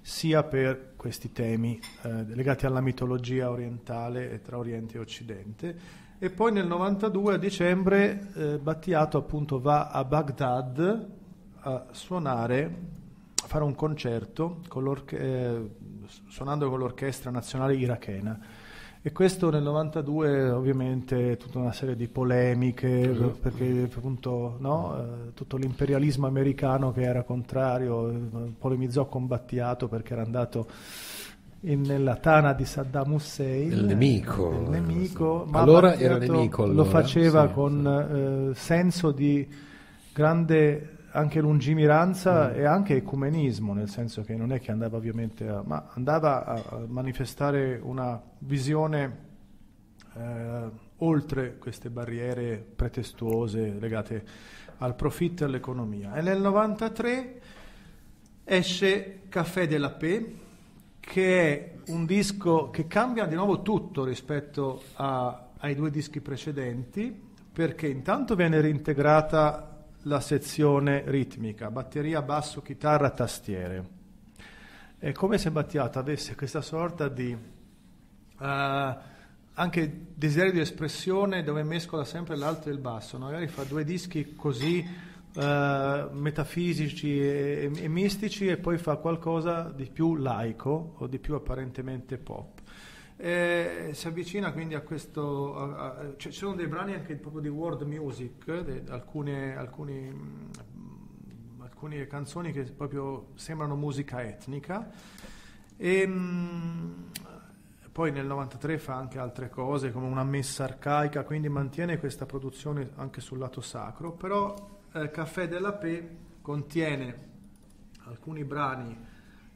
sia per questi temi eh, legati alla mitologia orientale e tra Oriente e Occidente. E poi nel 92 a dicembre eh, Battiato appunto va a Baghdad a suonare, a fare un concerto con eh, suonando con l'orchestra nazionale irachena. E questo nel 92 ovviamente tutta una serie di polemiche perché appunto no, eh, tutto l'imperialismo americano che era contrario eh, polemizzò con Battiato perché era andato in- nella tana di Saddam Hussein. Il nemico. il nemico ma Allora era Battiato nemico, lo allora, faceva sì, con eh, senso di grande anche lungimiranza e anche ecumenismo, nel senso che non è che andava ovviamente a, ma andava a, a manifestare una visione eh, oltre queste barriere pretestuose legate al profitto e all'economia. E nel 93 esce Café de la Paix, che è un disco che cambia di nuovo tutto rispetto a- ai due dischi precedenti, perché intanto viene reintegrata la sezione ritmica, batteria, basso, chitarra, tastiere. È come se Battiato avesse questa sorta di eh, anche desiderio di espressione dove mescola sempre l'alto e il basso, magari fa due dischi così eh, metafisici e, e mistici e poi fa qualcosa di più laico o di più apparentemente pop. Eh, si avvicina quindi a questo, a- a- cioè, ci sono dei brani anche proprio di world music, de- alcune, alcuni, mm, alcune canzoni che proprio sembrano musica etnica. E, mm, poi nel 93 fa anche altre cose come una messa arcaica, quindi mantiene questa produzione anche sul lato sacro, però eh, Café della Paix contiene alcuni brani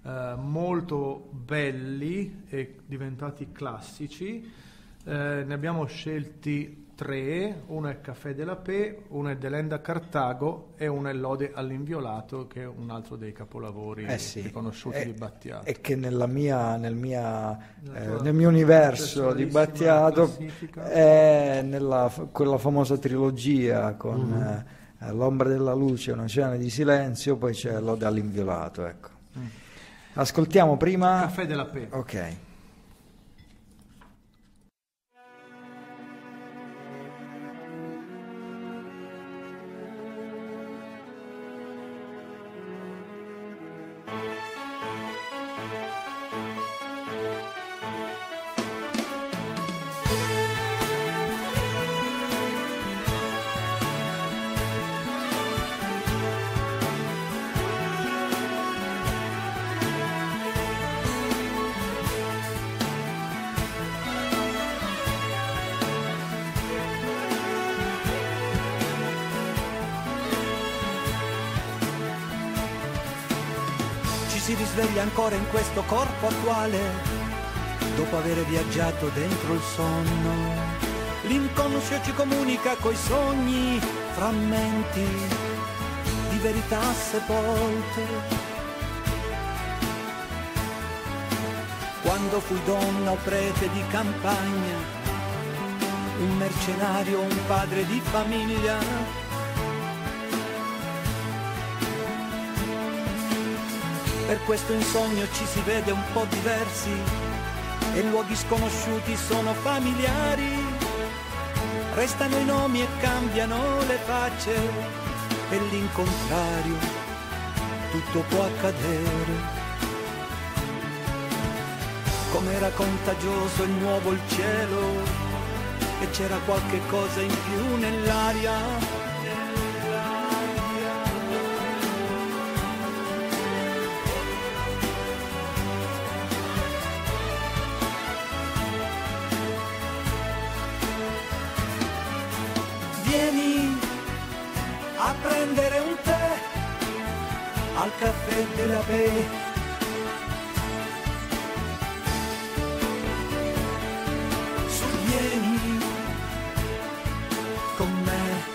eh, molto belli e diventati classici. Eh, ne abbiamo scelti tre, uno è Café della Paix, uno è Delenda Cartago e uno è Lode all'inviolato, che è un altro dei capolavori Eh sì. riconosciuti E- di Battiato. E che nella mia, nel, mia, eh, nel mio universo di Battiato è nella quella famosa trilogia con Mm-hmm. eh, L'ombra della luce, un oceano di silenzio, poi c'è Lode all'inviolato. Ecco. Ascoltiamo prima. Caffè della Paix. Ok. Si risveglia ancora in questo corpo attuale, dopo aver viaggiato dentro il sonno. L'inconscio ci comunica coi sogni, frammenti di verità sepolte. Quando fui donna o prete di campagna, un mercenario, un padre di famiglia, Per questo in sogno ci si vede un po' diversi e luoghi sconosciuti sono familiari. Restano i nomi e cambiano le facce e l'incontrario tutto può accadere. Com'era contagioso il nuovo il cielo e c'era qualche cosa in più nell'aria. Caffè della Pe. Su, vieni con me.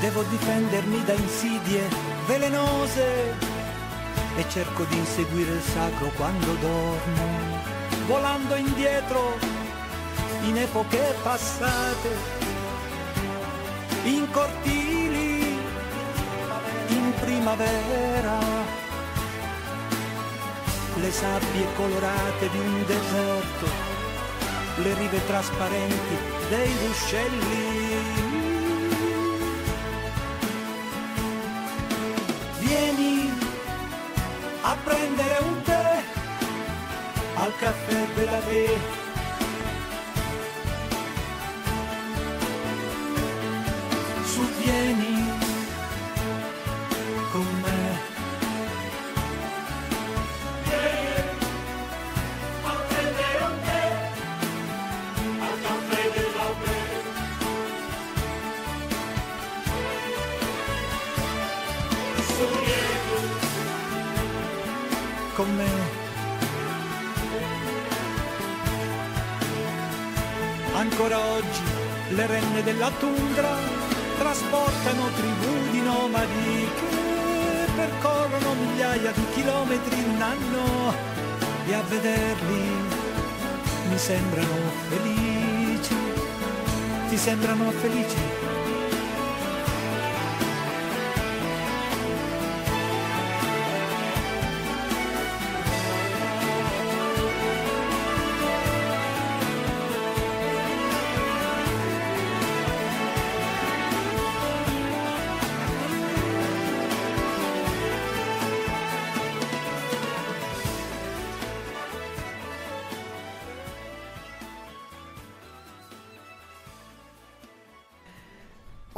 Devo difendermi da insidie velenose e cerco di inseguire il sacro quando dormo, volando indietro in epoche passate, in cortili, in primavera, le sabbie colorate di un deserto, le rive trasparenti dei ruscelli. Caffè sembrano felici?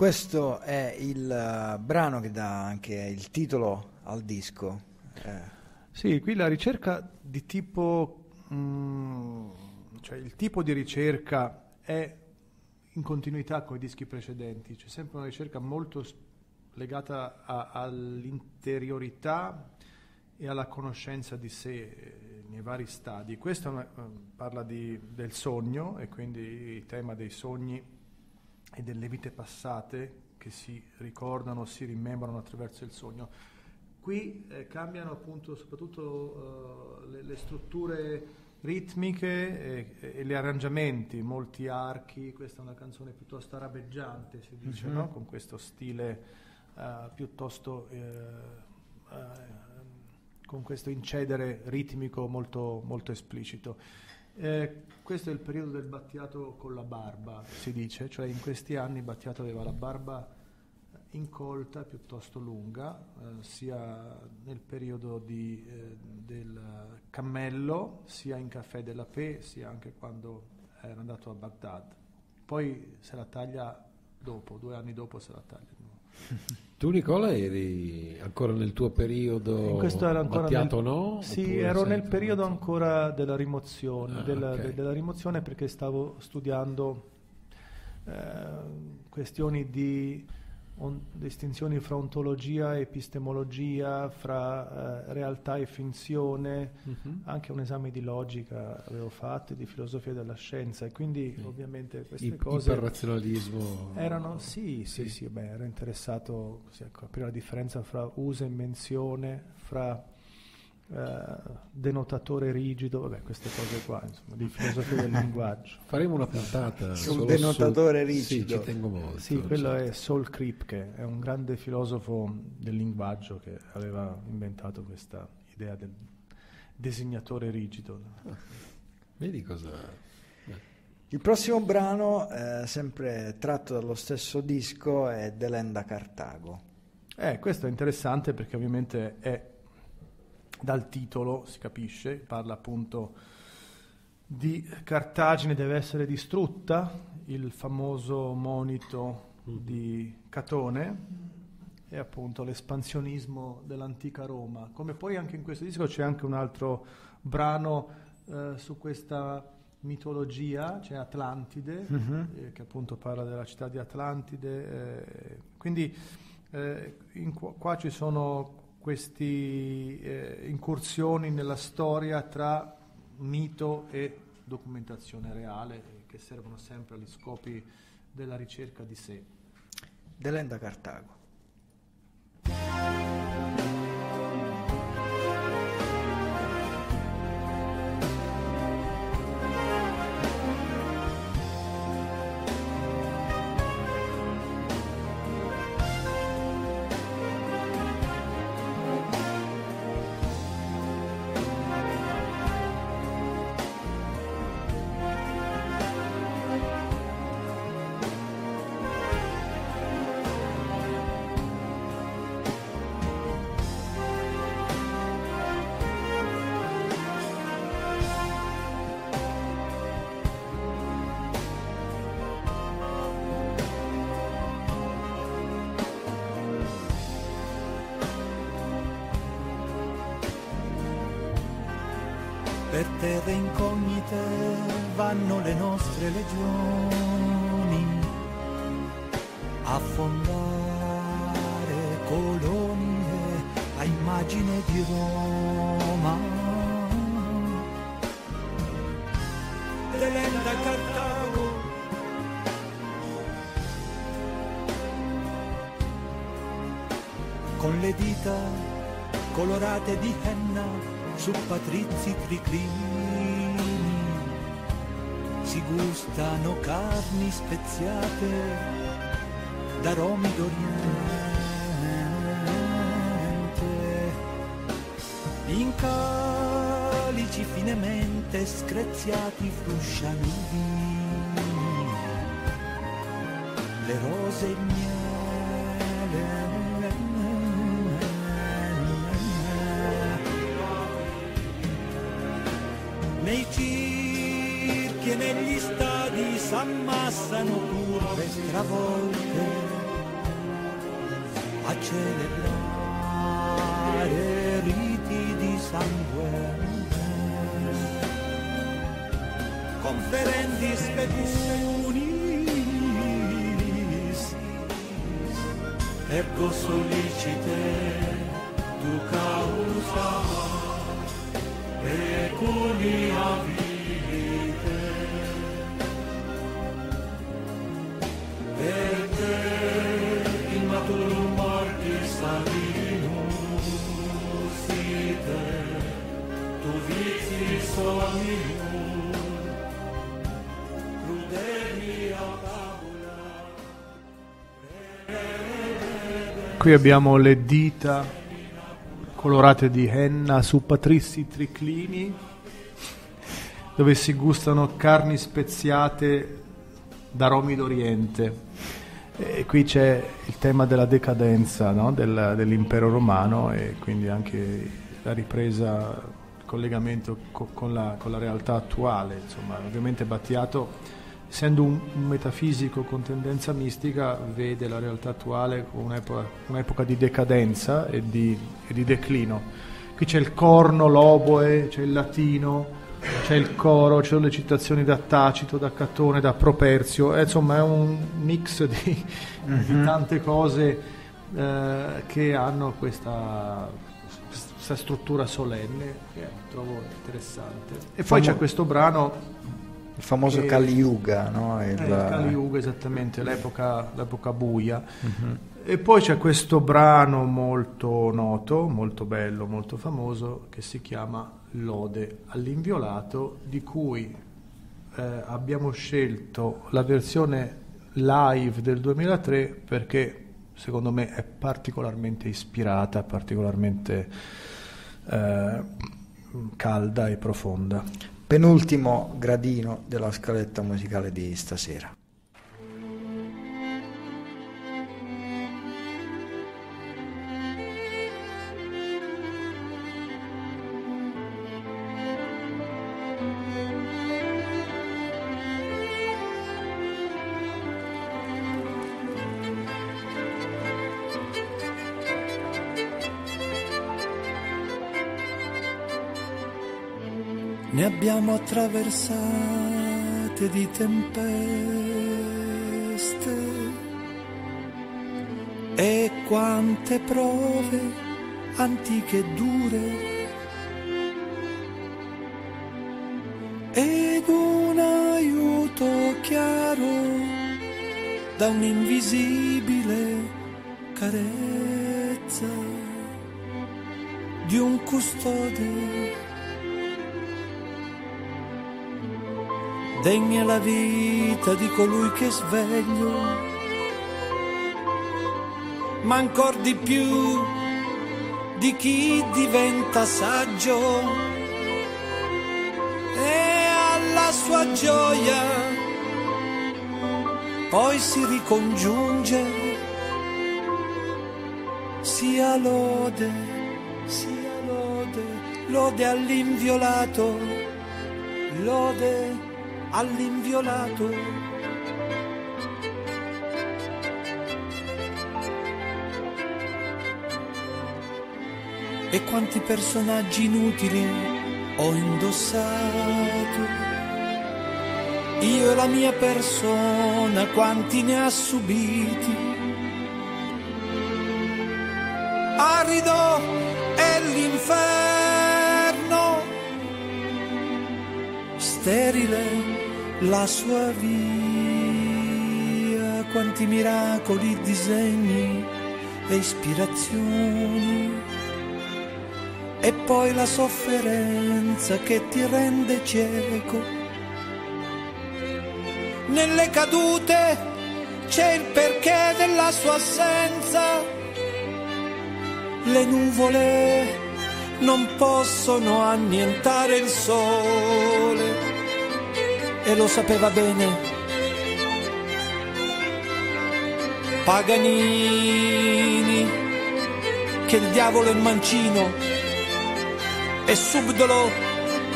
Questo è il eh, brano che dà anche il titolo al disco. Eh, Sì, qui la ricerca di tipo, mm, cioè il tipo di ricerca è in continuità con i dischi precedenti, c'è sempre una ricerca molto legata a- all'interiorità e alla conoscenza di sé eh, nei vari stadi. Questo eh, parla di- del sogno e quindi il tema dei sogni e delle vite passate che si ricordano, si rimembrano attraverso il sogno. Qui eh, cambiano appunto soprattutto eh, le, le strutture ritmiche e, e gli arrangiamenti, molti archi, questa è una canzone piuttosto arabeggiante si dice, no? con questo stile eh, piuttosto eh, eh, con questo incedere ritmico molto, molto esplicito. Eh, questo è il periodo del Battiato con la barba, si dice, cioè in questi anni Battiato aveva la barba incolta, piuttosto lunga, eh, sia nel periodo di, eh, del cammello, sia in Caffè della Pe, sia anche quando era andato a Baghdad. Poi se la taglia dopo, due anni dopo se la taglia. [laughs] Tu Nicola eri ancora nel tuo periodo questo era ancora battiato nel, no? Sì, ero nel periodo ancora della rimozione, Ah, della, ok. de- della rimozione perché stavo studiando eh, questioni di on- distinzioni fra ontologia e epistemologia, fra eh, realtà e finzione, Mhm. anche un esame di logica avevo fatto e di filosofia della scienza e quindi ovviamente queste I- cose iperrazionalismo. erano, sì, sì, sì, beh, ero interessato così, a capire la differenza fra uso e menzione, fra eh, denotatore rigido, vabbè, queste cose qua, insomma, di filosofia del [laughs] linguaggio. faremo una puntata Sul denotatore su- rigido. sì ci tengo molto Sì, quello certo. è Saul Kripke, è un grande filosofo del linguaggio che aveva inventato questa idea del designatore rigido. vedi cosa Il prossimo brano, eh, sempre tratto dallo stesso disco, è Delenda Cartago. Eh, questo è interessante perché ovviamente è dal titolo, si capisce, parla appunto di Cartagine deve essere distrutta, il famoso monito di Catone e appunto l'espansionismo dell'antica Roma. Come poi anche in questo disco c'è anche un altro brano eh, su questa mitologia, c'è Atlantide, eh, che appunto parla della città di Atlantide. eh, quindi eh, in qua ci sono queste incursioni nella storia tra mito e documentazione reale eh, che servono sempre agli scopi della ricerca di sé. Delenda Cartago. Colorate di henna su patrizi triclini. Si gustano carni speziate d'aromi d'Oriente. In calici finemente screziati frusciano i le rose e il miele stadi s'ammassano curve stravolte a celebrare riti di sangue. Conferendi specunis ergo sollicite tu causa Qui abbiamo le dita colorate di henna su patrizi triclini dove si gustano carni speziate d'aromi d'Oriente. E qui c'è il tema della decadenza no? Del- dell'impero romano e quindi anche la ripresa, il collegamento co- con, la, con la realtà attuale. Insomma, ovviamente Battiato, essendo un, un metafisico con tendenza mistica, vede la realtà attuale come un'epoca, un'epoca di decadenza e di, e di declino. Qui c'è il corno, l'oboe, c'è il latino, c'è il coro, ci sono le citazioni da Tacito, da Catone, da Properzio, eh, insomma è un mix di, di tante cose eh, che hanno questa, questa struttura solenne che trovo interessante. E poi Famo- c'è questo brano Il famoso che- Kali Yuga, no? Il- eh, il Kali Yuga, esattamente, l'epoca, l'epoca buia. E poi c'è questo brano molto noto, molto bello, molto famoso, che si chiama Lode all'inviolato, di cui eh, abbiamo scelto la versione live del 2003 perché secondo me è particolarmente ispirata, particolarmente eh, calda e profonda. Penultimo gradino della scaletta musicale di stasera. Abbiamo attraversate di tempeste e quante prove antiche e dure ed un aiuto chiaro da un'invisibile carezza di un custode. Degna la vita di colui che sveglio, ma ancor di più di chi diventa saggio. E alla sua gioia poi si ricongiunge sia lode, sia lode, lode all'inviolato, lode all'inviolato. E quanti personaggi inutili ho indossato. Io e la mia persona, quanti ne ha subiti arido è l'inferno, sterile la sua via, quanti miracoli, disegni e ispirazioni, e poi la sofferenza che ti rende cieco. Nelle cadute c'è il perché della sua assenza. Le nuvole non possono annientare il sole e lo sapeva bene. Paganini che il diavolo è mancino è subdolo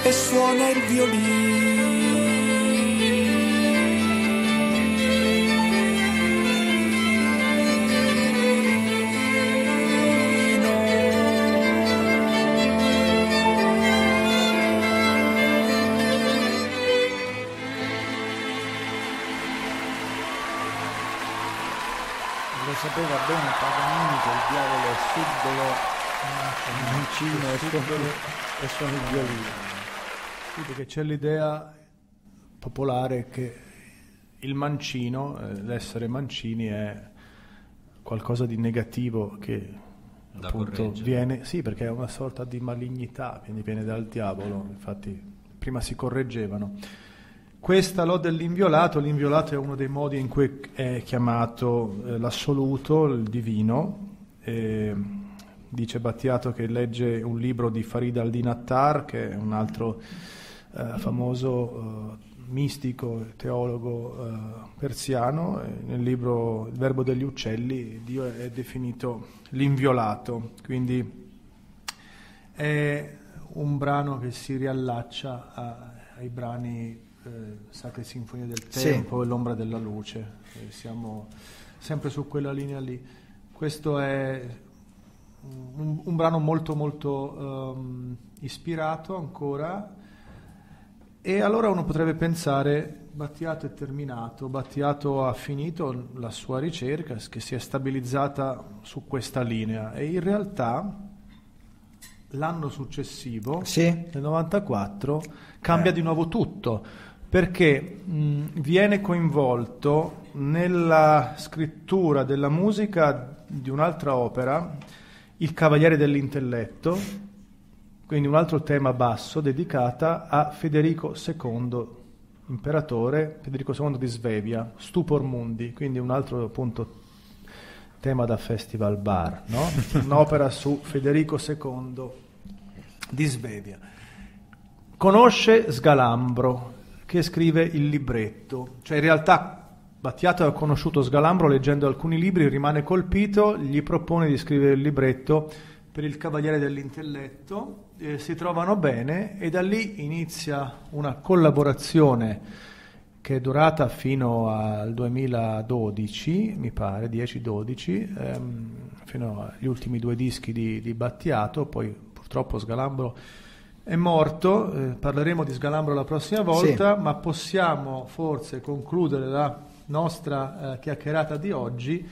e suona il violino perché c'è l'idea popolare che il mancino, eh, l'essere mancini è qualcosa di negativo che Da appunto correggere. viene, sì, perché è una sorta di malignità, quindi viene dal diavolo, infatti prima si correggevano. Questa lode dell'inviolato, l'inviolato è uno dei modi in cui è chiamato eh, l'assoluto, il divino. e dice Battiato che legge un libro di Farid al-Din Attar, che è un altro eh, famoso eh, mistico, teologo eh, persiano. e nel libro Il verbo degli uccelli Dio è definito l'inviolato, quindi è un brano che si riallaccia a- ai brani eh, Sacre Sinfonie del. Tempo e L'ombra della luce. Siamo sempre su quella linea lì. Questo è un, un brano molto molto ehm, ispirato ancora e allora uno potrebbe pensare Battiato è terminato, Battiato ha finito la sua ricerca che si è stabilizzata su questa linea e in realtà l'anno successivo, Sì. nel 94, cambia di nuovo tutto perché mh, viene coinvolto nella scrittura della musica di un'altra opera, Il Cavaliere dell'Intelletto, quindi un altro tema basso dedicata a Federico II, imperatore Federico II di Svevia, Stupor Mundi, quindi un altro appunto tema da Festival Bar, no? [laughs] un'opera su Federico II di Svevia. Conosce Sgalambro che scrive il libretto, cioè in realtà Battiato ha conosciuto Sgalambro leggendo alcuni libri, rimane colpito, gli propone di scrivere il libretto per il Cavaliere dell'Intelletto, eh, si trovano bene e da lì inizia una collaborazione che è durata fino al 2012, mi pare, 10-12, ehm, fino agli ultimi due dischi di, di Battiato, poi purtroppo Sgalambro è morto, eh, parleremo di Sgalambro la prossima volta, ma possiamo forse concludere la nostra eh, chiacchierata di oggi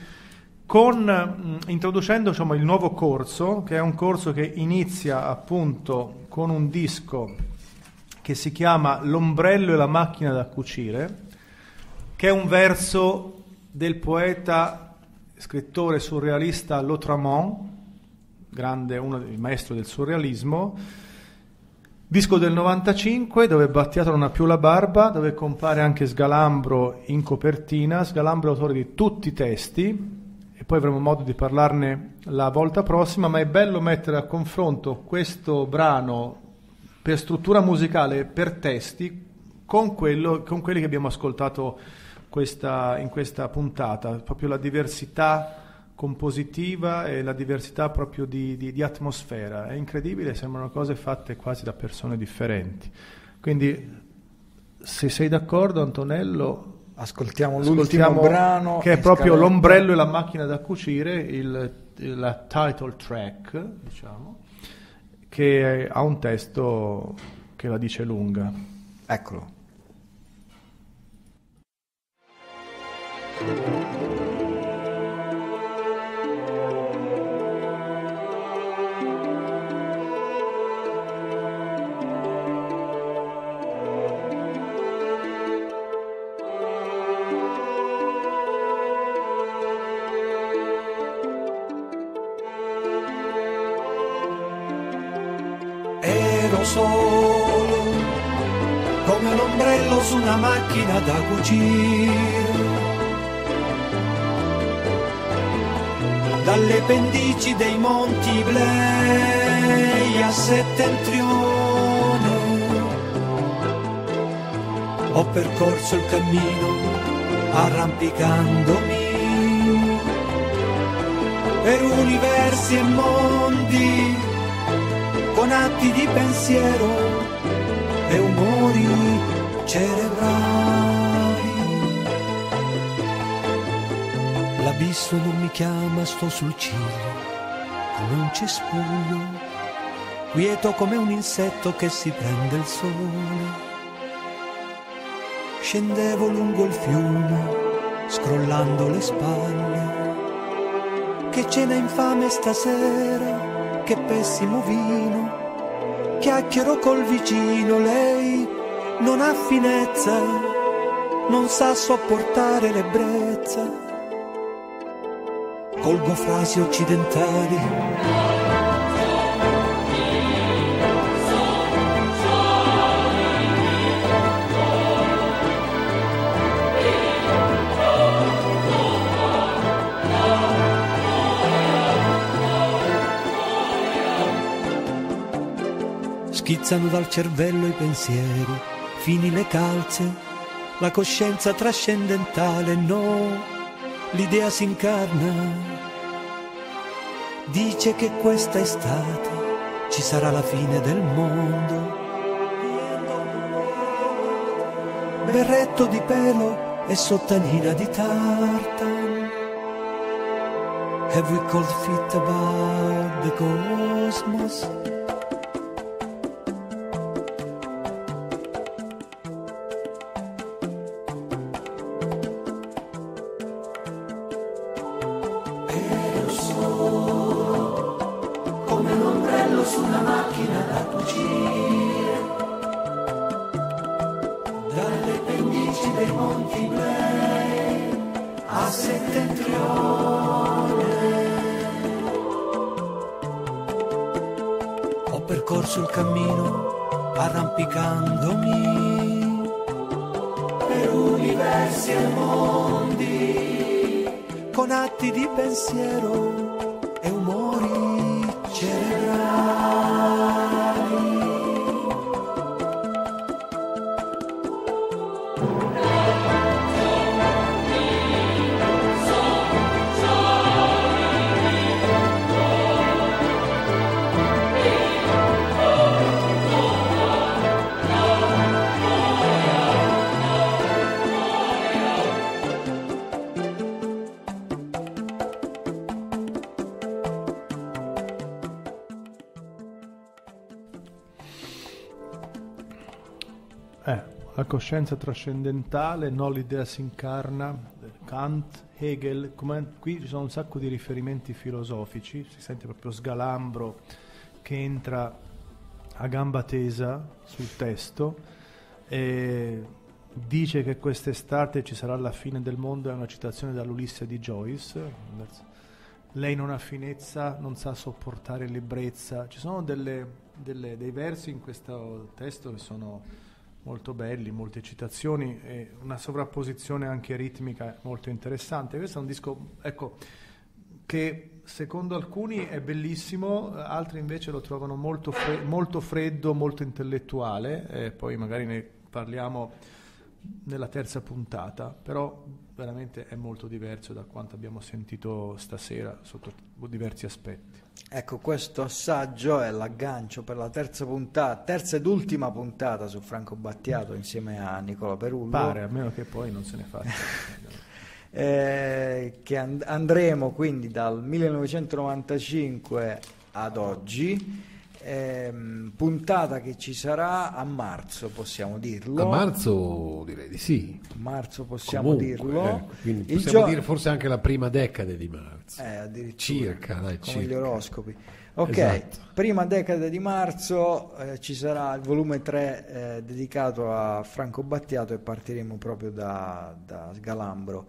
con, introducendo diciamo, il nuovo corso, che è un corso che inizia appunto con un disco che si chiama L'ombrello e la macchina da cucire, che è un verso del poeta, scrittore surrealista Lautréamont, grande, uno il maestro del surrealismo, disco del 95 dove Battiato non ha più la barba, dove compare anche Sgalambro in copertina, Sgalambro è autore di tutti i testi poi avremo modo di parlarne la volta prossima, ma è bello mettere a confronto questo brano per struttura musicale, per testi, con, quello, con quelli che abbiamo ascoltato questa, in questa puntata, proprio la diversità compositiva e la diversità proprio di, di, di, atmosfera. È incredibile, sembrano cose fatte quasi da persone differenti. Quindi, se sei d'accordo, Antonello, Ascoltiamo, ascoltiamo l'ultimo brano. che è proprio scaletta. l'ombrello e la macchina da cucire, il, la title track, diciamo, che ha un testo che la dice lunga. Eccolo. Una macchina da cucire. Dalle pendici dei monti Blei a settentrione ho percorso il cammino arrampicandomi per universi e mondi con atti di pensiero e umori cerebrali. L'abisso non mi chiama, sto sul ciglio, come un cespuglio, quieto come un insetto che si prende il sole. Scendevo lungo il fiume, scrollando le spalle. Che cena infame stasera, che pessimo vino. Chiacchiero col vicino, lei non ha finezza, non sa sopportare l'ebbrezza. Colgo frasi occidentali. Schizzano dal cervello i pensieri, fini le calze, la coscienza trascendentale, no, l'idea si incarna. Dice che questa estate ci sarà la fine del mondo. Berretto di pelo e sottanina di tartan. Have we cold feet about the cosmos? Il cammino arrampicandomi per universi e mondi con atti di pensiero coscienza trascendentale, no l'idea si incarna, Kant, Hegel, come- qui ci sono un sacco di riferimenti filosofici, si sente proprio Sgalambro che entra a gamba tesa sul testo e dice che quest'estate ci sarà la fine del mondo, è una citazione dall'Ulisse di Joyce. Lei non ha finezza, non sa sopportare l'ebbrezza. Ci sono delle- delle- dei versi in questo testo che sono molto belli, molte citazioni e una sovrapposizione anche ritmica molto interessante. Questo è un disco, ecco, che secondo alcuni è bellissimo, eh, altri invece lo trovano molto, fre- molto freddo, molto intellettuale, e poi magari ne parliamo nella terza puntata, però veramente è molto diverso da quanto abbiamo sentito stasera sotto diversi aspetti. Ecco, questo assaggio è l'aggancio per la terza puntata, terza ed ultima puntata su Franco Battiato insieme a Nicola Perullo. Pare, a meno che poi non se ne faccia. [laughs] eh, che and- andremo quindi dal 1995 ad oggi, ehm, puntata che ci sarà a marzo, possiamo dirlo. A marzo direi di sì. Marzo possiamo Comunque, dirlo. ecco, quindi Il possiamo gio- dire forse anche la prima decade di marzo. Eh. Circa, dai, come circa. gli oroscopi. Ok, Esatto. prima decade di marzo eh, ci sarà il volume 3 eh, dedicato a Franco Battiato e partiremo proprio da, da Sgalambro.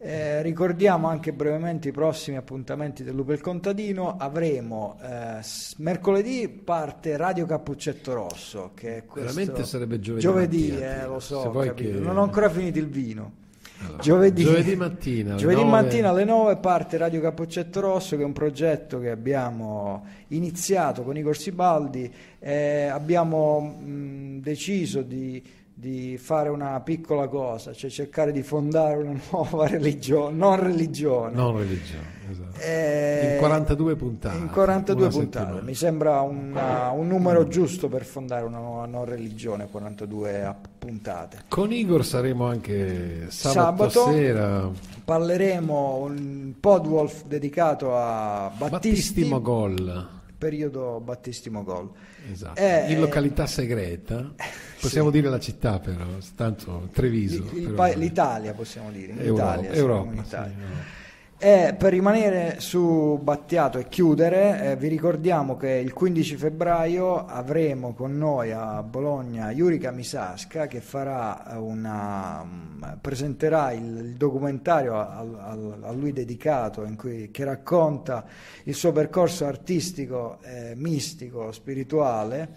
Eh, ricordiamo anche brevemente i prossimi appuntamenti del Lupo il Contadino. Avremo eh, mercoledì parte Radio Cappuccetto Rosso, che è questo... Veramente sarebbe giovedì Giovedì, mattina, eh, lo so, che- non ho ancora finito il vino. Allora, Giovedì, giovedì mattina alle Giovedì 9. mattina alle 9 parte Radio Cappuccetto Rosso, che è un progetto che abbiamo iniziato con Igor Sibaldi. eh, abbiamo mh, deciso di, di fare una piccola cosa, cioè cercare di fondare una [laughs] nuova religione, non religione. Non religione, esatto. Eh, in 42 puntate. in 42 una puntate. settimana. Mi sembra una- un numero giusto per fondare una nuova non religione, 42 a- puntate. Con Igor saremo anche sabato, Sabato sera. Parleremo un podwolf dedicato a Battisti, Battistimo Mogol. Periodo Battisti Mogol. Esatto. Eh, in località segreta. [laughs] Possiamo dire la città però, tanto Treviso. L- il però- pa- L'Italia possiamo dire, in Europa, Italia, Europa, in sì. Europa. E per rimanere su Battiato e chiudere, eh, vi ricordiamo che il 15 febbraio avremo con noi a Bologna Yurika Misasca che farà una, mm, presenterà il, il documentario al- al- a lui dedicato in cui, che racconta il suo percorso artistico, eh, mistico, spirituale.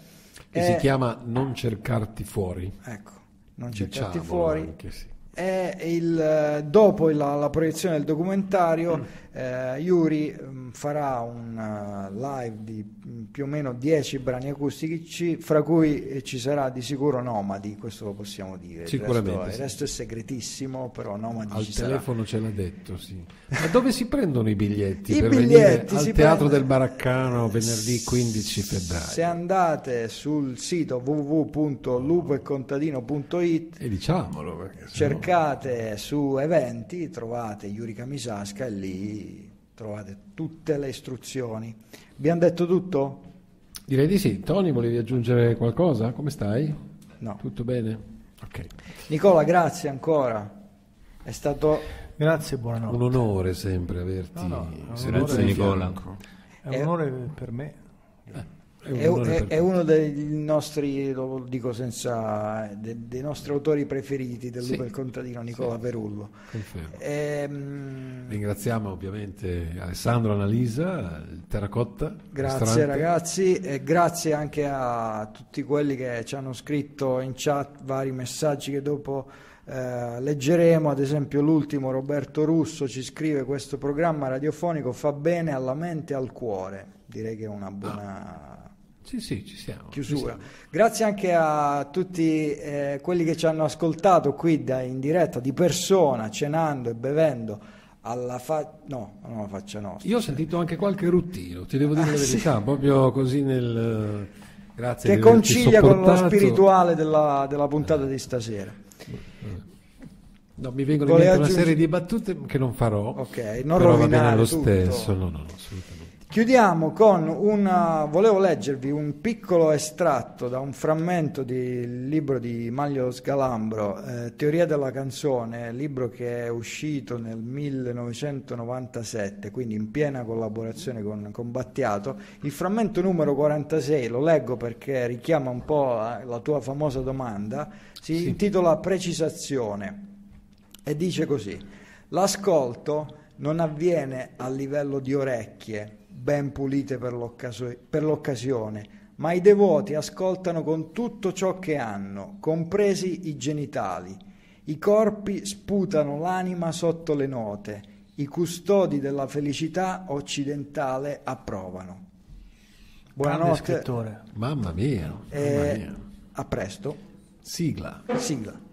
Che E- si chiama Non cercarti fuori. Ecco, non cercarti Diciamolo fuori. anche, sì. E il, eh, dopo la, la proiezione del documentario, eh, Yuri mm, farà un eh, live di mm, più o meno 10 brani acustici, fra cui eh, ci sarà di sicuro Nomadi, questo lo possiamo dire. Il Sicuramente, resto, il sì. resto è segretissimo, però Nomadi Al ci sarà. telefono ce l'ha detto, sì. Ma dove si prendono i biglietti I per biglietti al Teatro prendono- del Baraccano venerdì 15 febbraio? Se andate sul sito www.lupoecontadino.it E diciamolo cercate su eventi, trovate Yuri Kamisasca e lì trovate tutte le istruzioni. Abbiamo detto tutto? Direi di sì. Tony, volevi aggiungere qualcosa? Come stai? No. Tutto bene? Ok. Nicola, grazie ancora. È stato Grazie, buonanotte. Un onore sempre averti No, no, Grazie, Nicola. È un onore per me. Un è, è- è uno dei nostri, lo dico senza, de- dei nostri autori preferiti del Sì. E Contadino, Nicola Sì. Perullo. Confermo. Ehm, Ringraziamo ovviamente Alessandro Annalisa, il Terracotta. Grazie ristorante. ragazzi e grazie anche a tutti quelli che ci hanno scritto in chat vari messaggi che dopo eh, leggeremo, ad esempio l'ultimo Roberto Russo ci scrive questo programma radiofonico fa bene alla mente e al cuore, direi che è una buona Sì, sì, ci siamo. chiusura. ci siamo. Grazie anche a tutti eh, quelli che ci hanno ascoltato qui da- in diretta di persona, cenando e bevendo alla fa- no, non alla faccia nostra. Io ho sentito anche qualche ruttino, ti devo dire Ah, la sì. verità, proprio così nel... Grazie che concilia con lo spirituale della, della puntata di stasera. No, mi vengono in mente una aggiungere- serie di battute che non farò, Ok, non rovinare lo tutto. stesso. No, no, assolutamente. Chiudiamo con una. Volevo leggervi un piccolo estratto da un frammento del libro di Maglio Scalambro, eh, Teoria della canzone, libro che è uscito nel 1997, quindi in piena collaborazione con, con Battiato. Il frammento numero 46, lo leggo perché richiama un po' la, la tua famosa domanda, si intitola Precisazione e dice così: L'ascolto non avviene a livello di orecchie ben pulite per, l'occasio- per l'occasione, ma i devoti ascoltano con tutto ciò che hanno, compresi i genitali. I corpi sputano l'anima sotto le note, i custodi della felicità occidentale approvano. Buonanotte. Mamma mia, mamma eh, mia. A presto. Sigla. Sigla.